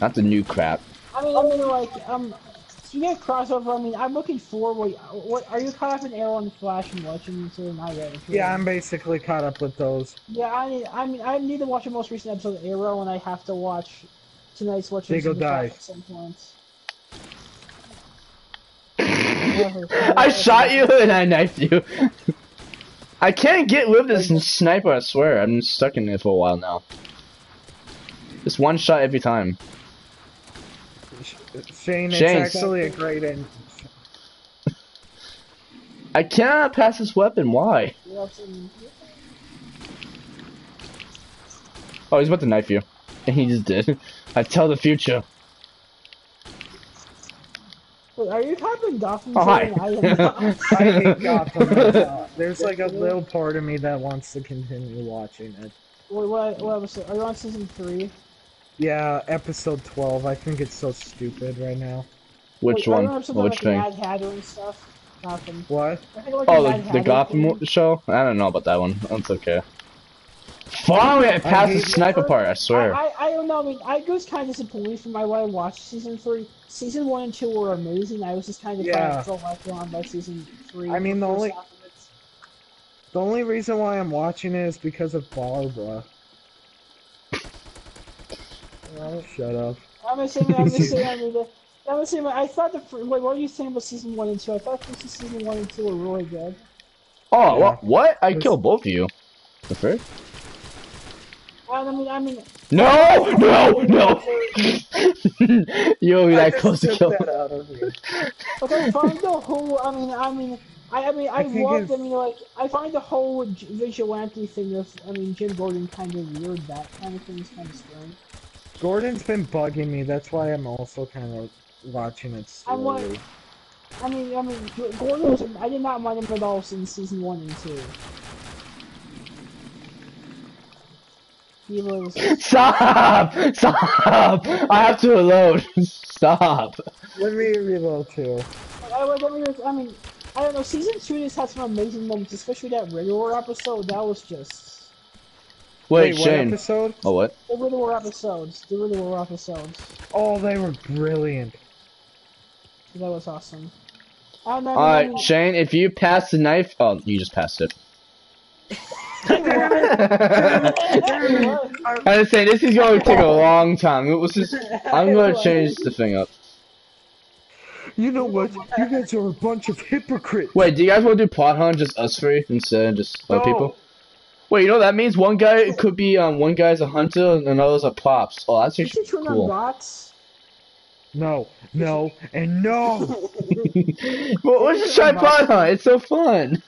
B: Not the new crap.
F: I mean, I mean, like, um, you get crossover. I mean, I'm looking forward. What are you caught up in Arrow and Flash and Legends or not yet?
A: Yeah, I'm basically caught up with those.
F: Yeah, I need. I mean, I need to watch the most recent episode of Arrow, and I have to watch tonight's watch.
A: Diggle dies.
F: At some point.
B: I shot you and I knifed you. I can't get rid of this sniper, I swear. I'm stuck in it for a while now. Just one shot every time.
A: Shane, it's
B: Shane.
A: actually a great end.
B: I cannot pass this weapon, why?
F: You have some-
B: Oh, he's about to knife you. And he just did. I tell the future.
F: Wait, are you caught up in Gotham?
B: Oh, hi.
F: I am not.
A: I hate Gotham. right. There's like a little part of me that wants to continue watching it.
F: Wait, what, what episode? Are you on season three?
A: Yeah, episode 12. I think it's so stupid right now.
B: Which
F: Wait,
B: one?
F: on episode
B: Or
F: like
B: which thing?
F: Mad and stuff? Gotham.
A: What?
F: Like
B: Oh, the, the
F: Hatter
B: Gotham
F: thing.
B: show? I don't know about that one. That's okay. Finally, I passed the
A: hate-
B: sniper part, I
F: I,
B: swear.
F: I, I don't know. I mean, I was kind of disappointed from my what I watched season three. Season one and two were amazing. I was just kind of
A: Yeah.
F: felt left on by season three.
A: I mean, the only-
F: half of it.
A: The only reason why I'm watching it is because of Barbara.
F: Right.
A: Shut up.
F: I'm gonna say, I'm gonna say, I mean, I'm gonna I thought the fir- wait, what are you saying about season one and two? I thought this season one and two were really good.
B: Oh,
A: Yeah.
B: what? What? I
A: It's-
B: killed both of you. The first?
F: And I mean, I mean,
B: No! No! No! you were that close to kill.
A: that out of you.
F: but I find the whole, I mean, I mean, I, I mean, I,
A: I think
F: loved, I mean, like, I find the whole J- vigilante thing of, I mean, Jim Gordon kind of weird. That kind of thing is kind of strange.
A: Gordon's been bugging me. That's why I'm also kind of watching it
F: I want-
A: slowly.
F: I mean, I mean, Gordon was, I did not mind him at all since season one and two. He was.
B: Stop! Stop! I have to reload. Stop.
A: Let me reload too.
F: I, was- I mean, I mean, I don't know. Season two just had some amazing moments, especially that regular episode. That was just
B: Wait,
A: what
B: Shane.
A: episode?
B: Oh, what?
F: the Riddler episodes. The Riddler episodes.
A: Oh, they were brilliant.
F: That was awesome. I don't know. I
B: Alright,
F: mean,
B: Shane, if you pass the knife. Oh, you just passed it. I was saying, this is going to take a long time. It was just. I'm going to change the thing up.
A: You know what? You guys are a bunch of hypocrites.
B: Wait, do you guys want to do prop hunt just us three instead of just other
A: No.
B: people? Wait, you know that means one guy could be um one guy's a hunter and another's a props. Oh, that's
F: you should
B: actually
F: turn on bots.
A: No, no, and no.
B: well, let's just try prop hunt. It's so fun.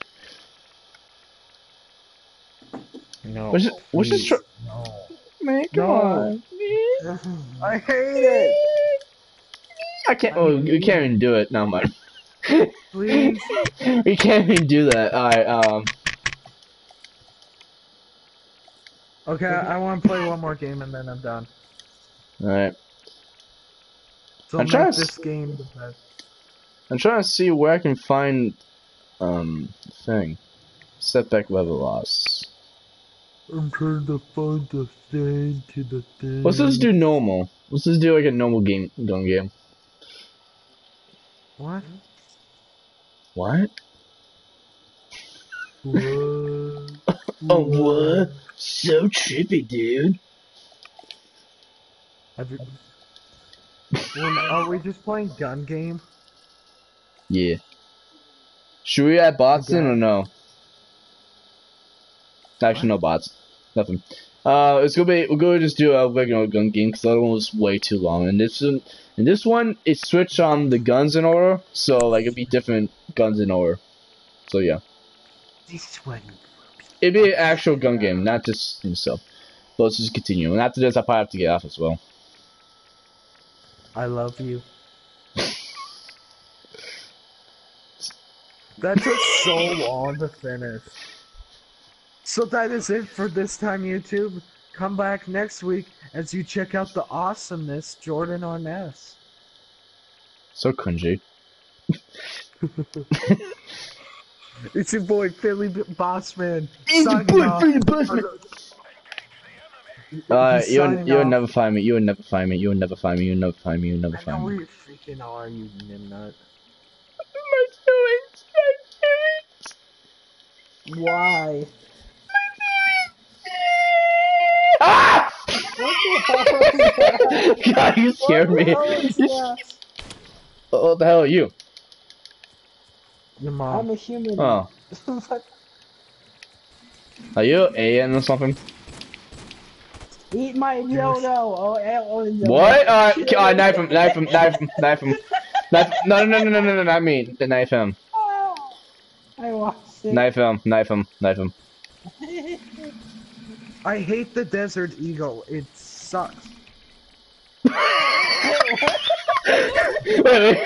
A: No.
B: Let's just, let's just try.
A: No.
B: Man, come
A: No.
B: on.
A: I hate it.
B: I can't. Oh, we can't even do it. No, mind.
A: Please.
B: we can't even do that. Alright, um.
A: Okay, I want to play one more game and then I'm done.
B: Alright.
A: So
B: I'm trying to
A: this
B: s-
A: game the best.
B: I'm trying to see where I can find. Um, thing. Setback level loss.
A: I'm trying to find the thing to the thing.
B: Let's just do normal. Let's just do like a normal game gun game.
A: What?
B: What?
A: What?
B: Oh, what? So trippy, dude.
A: Have you... Well, are we just playing gun game?
B: Yeah. Should we add bots in or no? Actually, no bots. Nothing. Uh, it's gonna be we're gonna just do a regular gun game because the other one was way too long, and this one, and this one it switched on the guns in order, so like it'd be different guns in order. So yeah,
A: This one.
B: It'd be an actual gun game, not just you know, stuff. So let's just continue, and after this, I probably have to get off as well.
A: I love you. that took so long to finish. So that is it for this time, YouTube. Come back next week as you check out the awesomeness Jordan Arness.
B: So cringy.
A: It's your boy Philly Bossman.
B: It's your boy,
A: off.
B: Philly Bossman. Uh, you would,
A: signing
B: you would never find me. You would never find me. You would never find me. You would never find me. You would never
A: I know
B: find
A: where
B: me.
A: you freaking are, you nimnut.
F: Why?
B: Ah!
F: What the hell?
B: God, you scared me.
F: What the hell is that?
B: What the hell are you?
A: Your
F: I'm a human.
B: Oh, are you an or something?
F: Eat my no no. Oh, no.
B: What? Uh, k- uh, knife him, knife him, knife him, knife him. Knife, no, no, no, no, no, no, not me. Knife him,
F: I lost it.
B: knife him, knife him, knife him.
A: I hate the Desert Eagle. It sucks.
B: Wait, wait.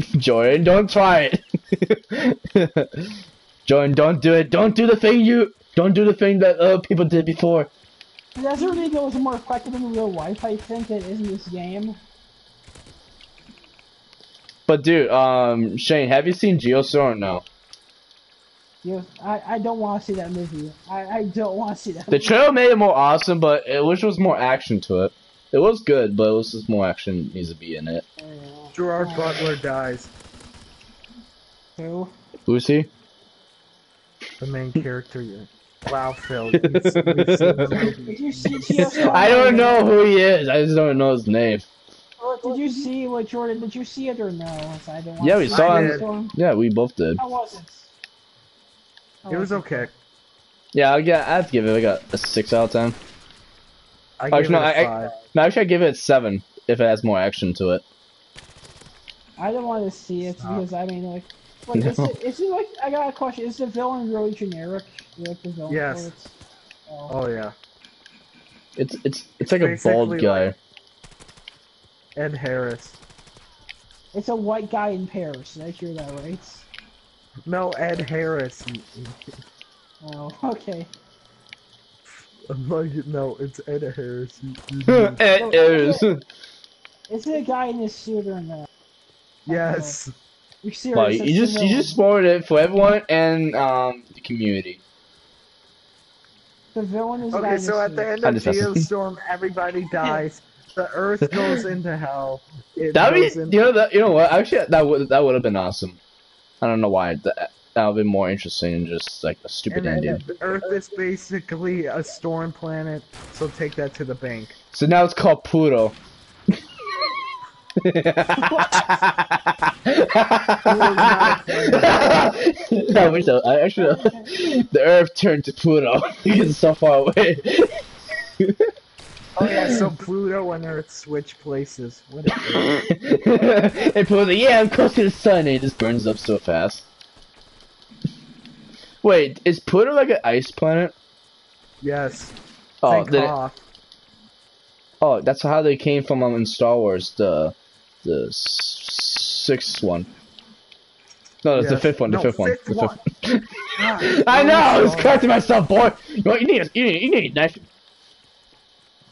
B: Jordan, don't try it. Jordan, don't do it. Don't do the thing you. Don't do the thing that other people did before.
F: Desert Eagle is more effective in real life, I think, than it is in this game.
B: But dude, um, Shane, have you seen Geostorm or no?
F: You, I, I don't want to see that movie. I, I don't want to see that.
B: The
F: movie.
B: trailer made it more awesome, but it wish was more action to it. It was good, but it was just more action needs to be in it.
A: Gerard Butler dies.
F: Who?
B: Who's he?
A: The main character. you- Wow, Phil. You've, you've seen the.
F: Did you see
B: I don't know who he is. I just don't know his name.
F: Did you see what Jordan? Did you see it or no? I don't
B: Yeah, we saw
A: it.
B: Yeah, we both did.
F: How was it?
A: Was okay.
B: Yeah, I got. I'd give it like a, a six out of ten.
A: I
B: Actually,
A: give
B: no,
A: it a
B: I- I-
A: five.
B: No, actually, I'd give it a seven if it has more action to it.
F: I don't want to see it
A: Stop.
F: because I mean, like, like is, it, is it like? I got a question. Is the villain really generic? Like the villain?
A: Yes.
F: Oh.
A: Oh yeah,
B: It's it's it's like a bald guy.
A: like- Ed Harris.
F: It's a white guy in Paris. Did I hear that right?
A: No, Ed Harris.
F: Oh, okay.
A: I'm like, no, it's Ed Harris.
B: it is.
F: Is it a guy in his suit or no?
A: yes.
F: You're serious?
B: Well,
F: it's
B: you just you just spoiled it for everyone and um the community.
F: The villain is
A: Okay, so at the end of
B: just have
A: Geostorm, everybody dies. The Earth goes into hell.
B: That
A: goes
B: be
A: in-
B: you know that you know what actually that would that would have been awesome. I don't know why that would be more interesting than just like a stupid
A: and
B: ending.
A: the Earth is basically a storm planet, so take that to the bank.
B: So now it's called Pluto. I wish that, I actually the Earth turned to Pluto because it's so far away.
A: Oh yeah, so Pluto and Earth switch places. What a-
B: and Pluto's like, yeah, I'm close to the sun, and it just burns up so fast. Wait, is Pluto like an ice planet?
A: yes.
B: Oh,
A: Think
B: then it- oh, that's how they came from um, in Star Wars, the the sixth one. No, it's the fifth one. The
A: No,
B: fifth one.
A: fifth
B: the fifth
A: God,
B: I know. I was correcting myself, boy. You, know, you need. a- You need. You need a knife.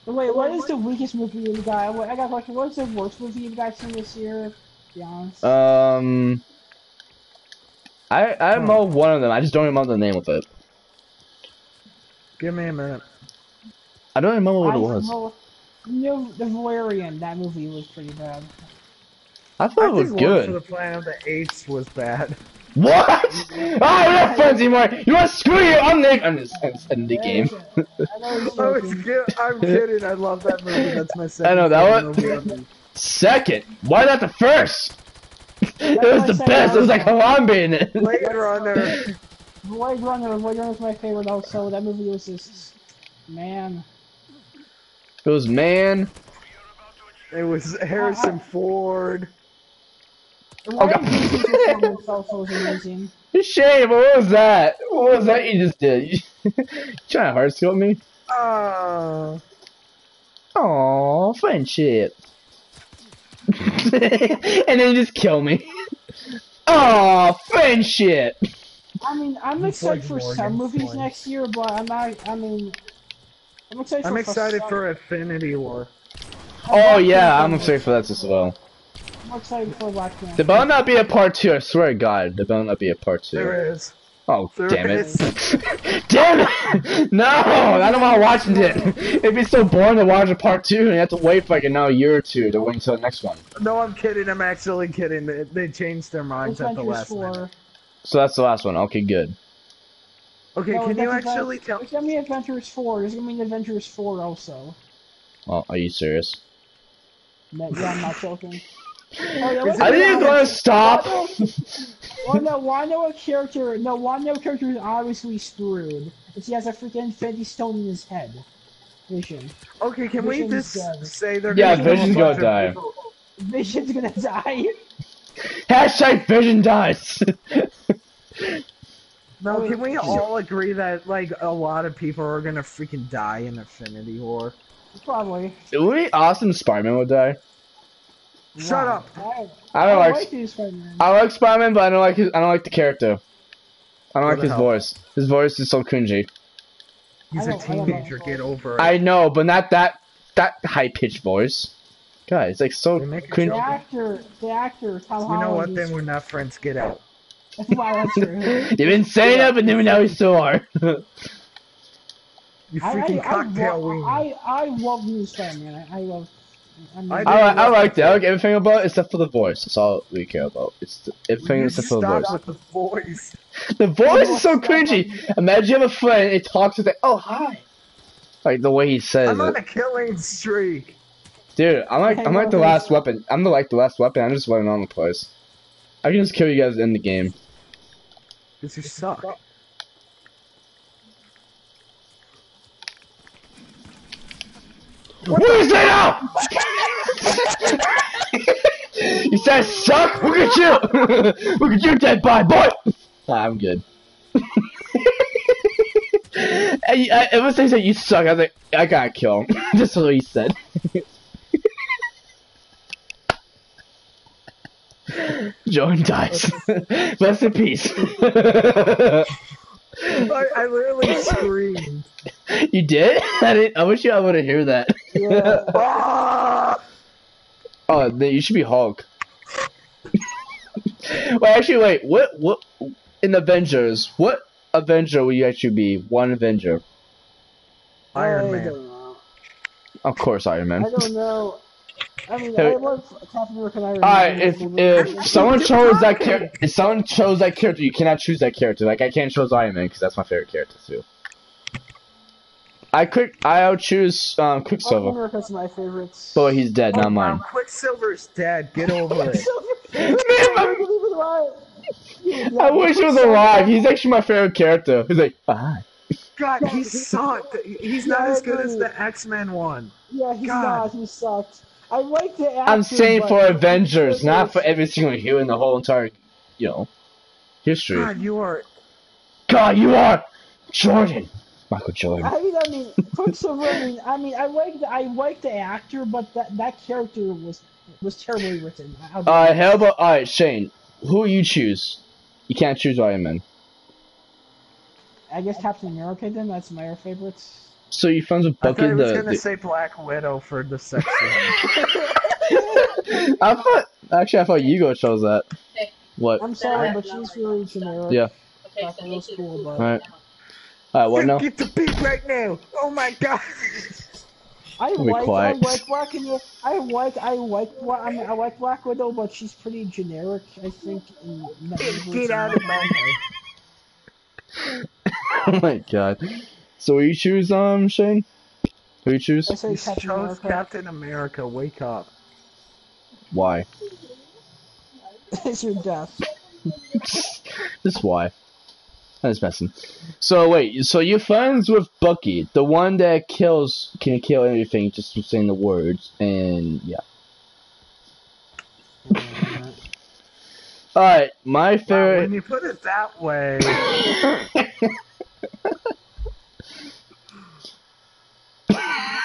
F: Wait, what is the weakest movie you've got? Wait, I got a question. What is the worst movie you've got seen this year? To be honest.
B: Um, I I know one of them. I just don't remember the name of it.
A: Give me a minute.
B: I don't remember what
F: I
B: it was.
F: know- No, the Valerian. That movie was pretty bad.
B: I thought
A: I
B: it was
A: think One for
B: good.
A: the Planet of the Apes was bad.
B: What? Ah, oh, we're not friends anymore. You want to screw you? I'm Nick. I'm just in the game.
F: I know he's
A: Oh,
F: joking.
A: it's good. I'm kidding. I love that movie. That's my second.
B: I know, that one- Second. Why not the first? It was the
F: second
B: best. It was uh, like
F: one.
B: Harambe in it.
A: Blade Runner.
F: Blade Runner, Blade Runner is my favorite also. That movie was just, man.
B: It was man.
A: It was Harrison uh, Ford.
F: The
B: Oh,
F: Ryan
B: God.
F: Gosling performance also was amazing.
B: Shame. What was that? What was that you just did? You trying to hard skill me? Uh.
A: Oh.
B: Aww, friendship. and then you just kill me. Aw, friendship.
F: I mean, I'm
A: It's
F: excited
A: like
F: for
A: Morgan
F: some movies
A: Freeman.
F: next year, but I'm not. I mean, I'm excited.
A: I'm
F: for
A: excited for Infinity War.
B: Oh yeah, I'm excited for that as well.
F: I'm excited for Black Panther.
B: There better not be a part two. I swear to God, there better not be a part two.
A: There is.
B: Oh
A: There
B: damn it. damn it! No, I don't want to watch it. It'd be so boring to watch a part two, and you have to wait for like another year or two to wait until the next one.
A: No, I'm kidding. I'm actually kidding. They, they changed their minds at the last
F: 4.
A: minute.
B: So that's the last one. Okay, good.
A: Okay,
F: No,
A: can you actually
F: about-
A: tell?
F: There's gonna be Avengers 4. There's gonna be an Avengers 4 also.
B: Well, are you serious?
F: No, yeah, I'm not joking. Oh, yeah,
A: Is
F: what's
A: it
B: Are
F: the-
B: you gonna stop?
F: Oh, oh, well, no, Wano character, no, Wano character is obviously screwed. Because he has a freaking Infinity Stone in his head. Vision.
A: Okay, can we just
F: dead.
A: say they're
B: Yeah,
A: gonna
B: Vision's gonna die.
A: people?
F: Vision's gonna die.
B: Hashtag Vision dies.
A: No,
F: Oh,
A: can we all agree that like a lot of people are gonna freaking die in Infinity War?
F: Probably.
B: it would be awesome. if Spider-Man would die.
A: Shut
F: Wow.
A: up.
F: I,
B: I don't
F: I
B: like.
F: like Spider-Man.
B: I like Spider-Man, but I don't like his. I don't like the character. I don't
A: What
B: like his
A: hell?
B: voice. His voice is so cringy.
A: He's
F: I
A: a
F: don't- I don't
A: teenager. Get over it.
B: I know, but not that that high pitched voice. God, it's like so
A: They make it
F: the
B: cringy.
F: actor, the actor, Tom
A: you know what? Then we're not friends. Get out.
F: wow, that's true.
B: You've been saying that, but then now we still are.
A: You
F: I,
A: freaking
F: I, I,
A: cocktail
F: lo-
A: wing.
F: I, I love new Spider-Man. I, I love. I
A: I
B: I, like, I liked it. I like everything about it except for the voice. That's all we care about. It's the,
A: Will
B: everything except for the
A: stop
B: voice.
A: the voice.
B: The voice is so cringy. Imagine you have a friend, it talks, it's like, oh hi, like the way he says
A: I'm on
B: it.
A: a killing streak.
B: Dude, I'm like I'm like the last weapon. I'm the like the last weapon. I'm just running on the place. I can just kill you guys in the game.
A: Cause you suck.
B: What do you say now? you said suck? Look at you! Look at you, dead body boy! Ah, I'm good. I, I, ever since he said you suck, I was like, I gotta kill him. That's what he said. Jordan dies. Rest in peace.
A: I, I literally screamed.
B: you did? I didn't. I wish you I would have heard that.
F: Yeah.
A: Ah!
B: Oh, then you should be Hulk. wait, actually, wait. What? What? In Avengers, what Avenger will you actually be? One Avenger.
A: Iron
F: I
A: Man.
F: don't know.
B: Of course, Iron Man.
F: I don't know. I mean,
B: Hey.
F: I love Captain America and Iron
B: Alright, if if someone chose that character, if someone chose that character, you cannot choose that character. Like I can't choose Iron Man because that's my favorite character too. I quick, I'll choose um,
F: Captain
B: Quicksilver,
F: America's my favorite.
B: but he's dead,
A: Oh,
B: not mine.
A: wow, Quicksilver's dead. Get over it.
B: Man, I wish he was alive. He's actually my favorite character. He's like, ah.
A: God, he sucked. He's not as good as the X-Men one.
F: Yeah, he's
A: God.
F: not. He sucked. I like the actor,
B: I'm saying for Avengers, not for every single hero in the whole entire, you know, history.
A: God, you are.
B: God, you are Jordan, Michael Jordan.
F: I mean, I mean, Quicksilver. I mean, I mean, I like the, I like the actor, but that that character was was terribly written. I'll be
B: Alright,
F: honest.
B: how about alright, Shane? Who you choose? You can't choose Iron Man.
F: I guess Captain America. Then that's my favorite.
B: So you friends with
A: I thought
B: Bucky
A: he was
B: the,
A: gonna
B: the
A: say Black Widow for the sex.
B: I thought actually I thought Hugo chose that.
G: Okay.
B: What?
F: I'm sorry, but she's really generic.
B: Yeah.
G: Okay, so
F: cool, but
B: Alright. Alright, what now?
A: Get the beat right now. Oh my God.
F: I
B: Be
F: like I like Black Widow. I like I like I mean I like Black Widow, but she's pretty generic. I think. In
A: Get out of my head.
B: oh my god. So will you choose um Shane? Who you choose?
F: I say Captain
A: chose
F: America.
A: Captain America. Wake up.
B: Why?
F: it's your death.
B: Just why? I'm just messing. So wait, so you're friends with Bucky, the one that kills can kill anything just from saying the words, and yeah. All right, my
A: Wow, when you put it that way,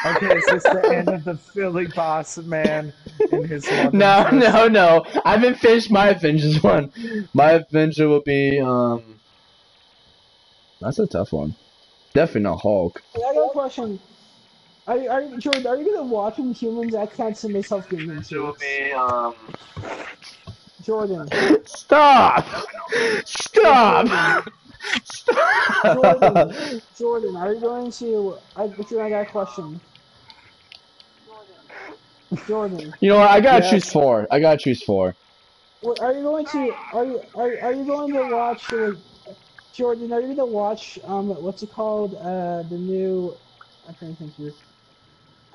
A: okay, is this the end of the Philly boss man and his
B: no,
A: interest?
B: no, no. I haven't finished my Avengers one. My Avenger will be um. That's a tough one. Definitely not Hulk.
F: I got a question. Are you, are you, Jordan, are you gonna watch Inhumans? I can't see myself getting into it.
B: um.
F: Jordan.
B: Stop! Stop! Stop!
F: Jordan, Jordan, are you going to? I, Jordan, I got a question. Jordan, Jordan.
B: You know what? I gotta
A: Yes.
B: choose four. I gotta choose four.
F: what, are you going to? Are you are, are you going to watch? Uh, Jordan, are you going to watch? Um, what's it called? Uh, the new. I'm trying to think here.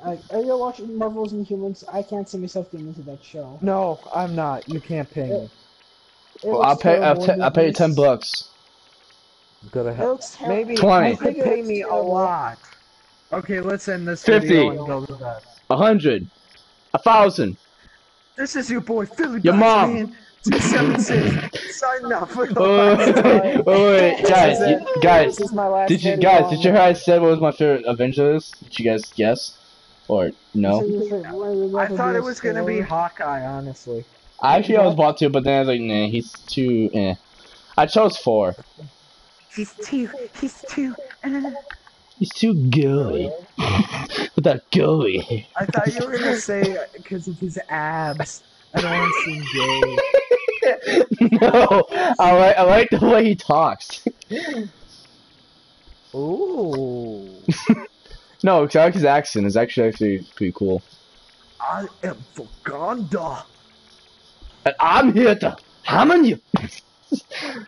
F: Uh, are you gonna watch Marvel's Inhumans? I can't see myself getting into that show.
A: No, I'm not. You can't pay me.
F: It
B: Well, I'll pay. I'll, t- I'll pay you ten bucks.
A: Go to
F: It
A: hell. Maybe
B: 20.
A: you could
F: I think it
A: pay
F: looks
A: me a lot. Okay, let's end this
B: 50.
A: video and go to bed.
B: A hundred. A thousand.
A: This is your boy Philly
B: Your
A: Boss
B: mom.
A: Man. Two seven six. Signing off for the
B: Wait, wait, wait, wait, guys,
A: This
B: you, guys,
F: This is my last
B: did you guys
F: on
B: did you hear I said what was my favorite Avenger is? Did you guys guess, or no?
A: I thought it was gonna be Hawkeye, honestly.
B: I actually, I was about to, but then I was like, nah, he's too. Eh. I chose four.
A: He's too. He's too.
B: He's too gooey. With that gooey.
A: I thought you were gonna say because of his abs. I don't want to seem gay.
B: no, I like I like the way he talks.
A: Ooh.
B: no, 'cause I like his accent. It's actually actually pretty cool.
A: I am Wakanda.
B: And I'm here to hammer you.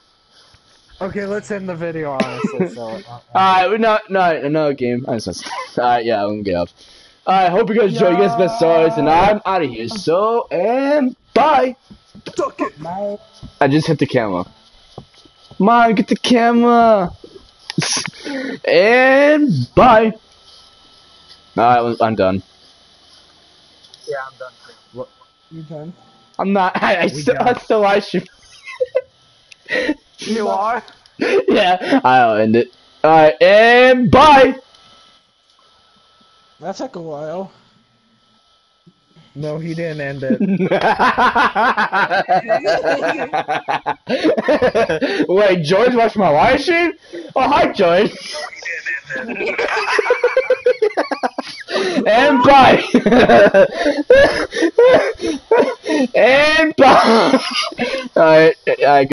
A: Okay, let's end the video honestly. So. uh,
B: Alright, no, no, another game. I just Alright, yeah, I'm gonna get off. Alright, hope you guys enjoy. You guys best stories, and I'm out of here. So, and bye.
A: Duck it.
F: My
B: I just hit the camera. Mom, get the camera. and bye. Alright, I'm done.
A: Yeah, I'm done. What?
F: you done?
B: I'm not. I, I still,
A: got
B: I still live stream.
A: You are.
B: yeah, I'll end it. Alright, and bye.
F: That took a while.
A: No, he didn't end it.
B: Wait, George watched my live stream? Oh, hi, George. and bye. and bye. Alright, alright.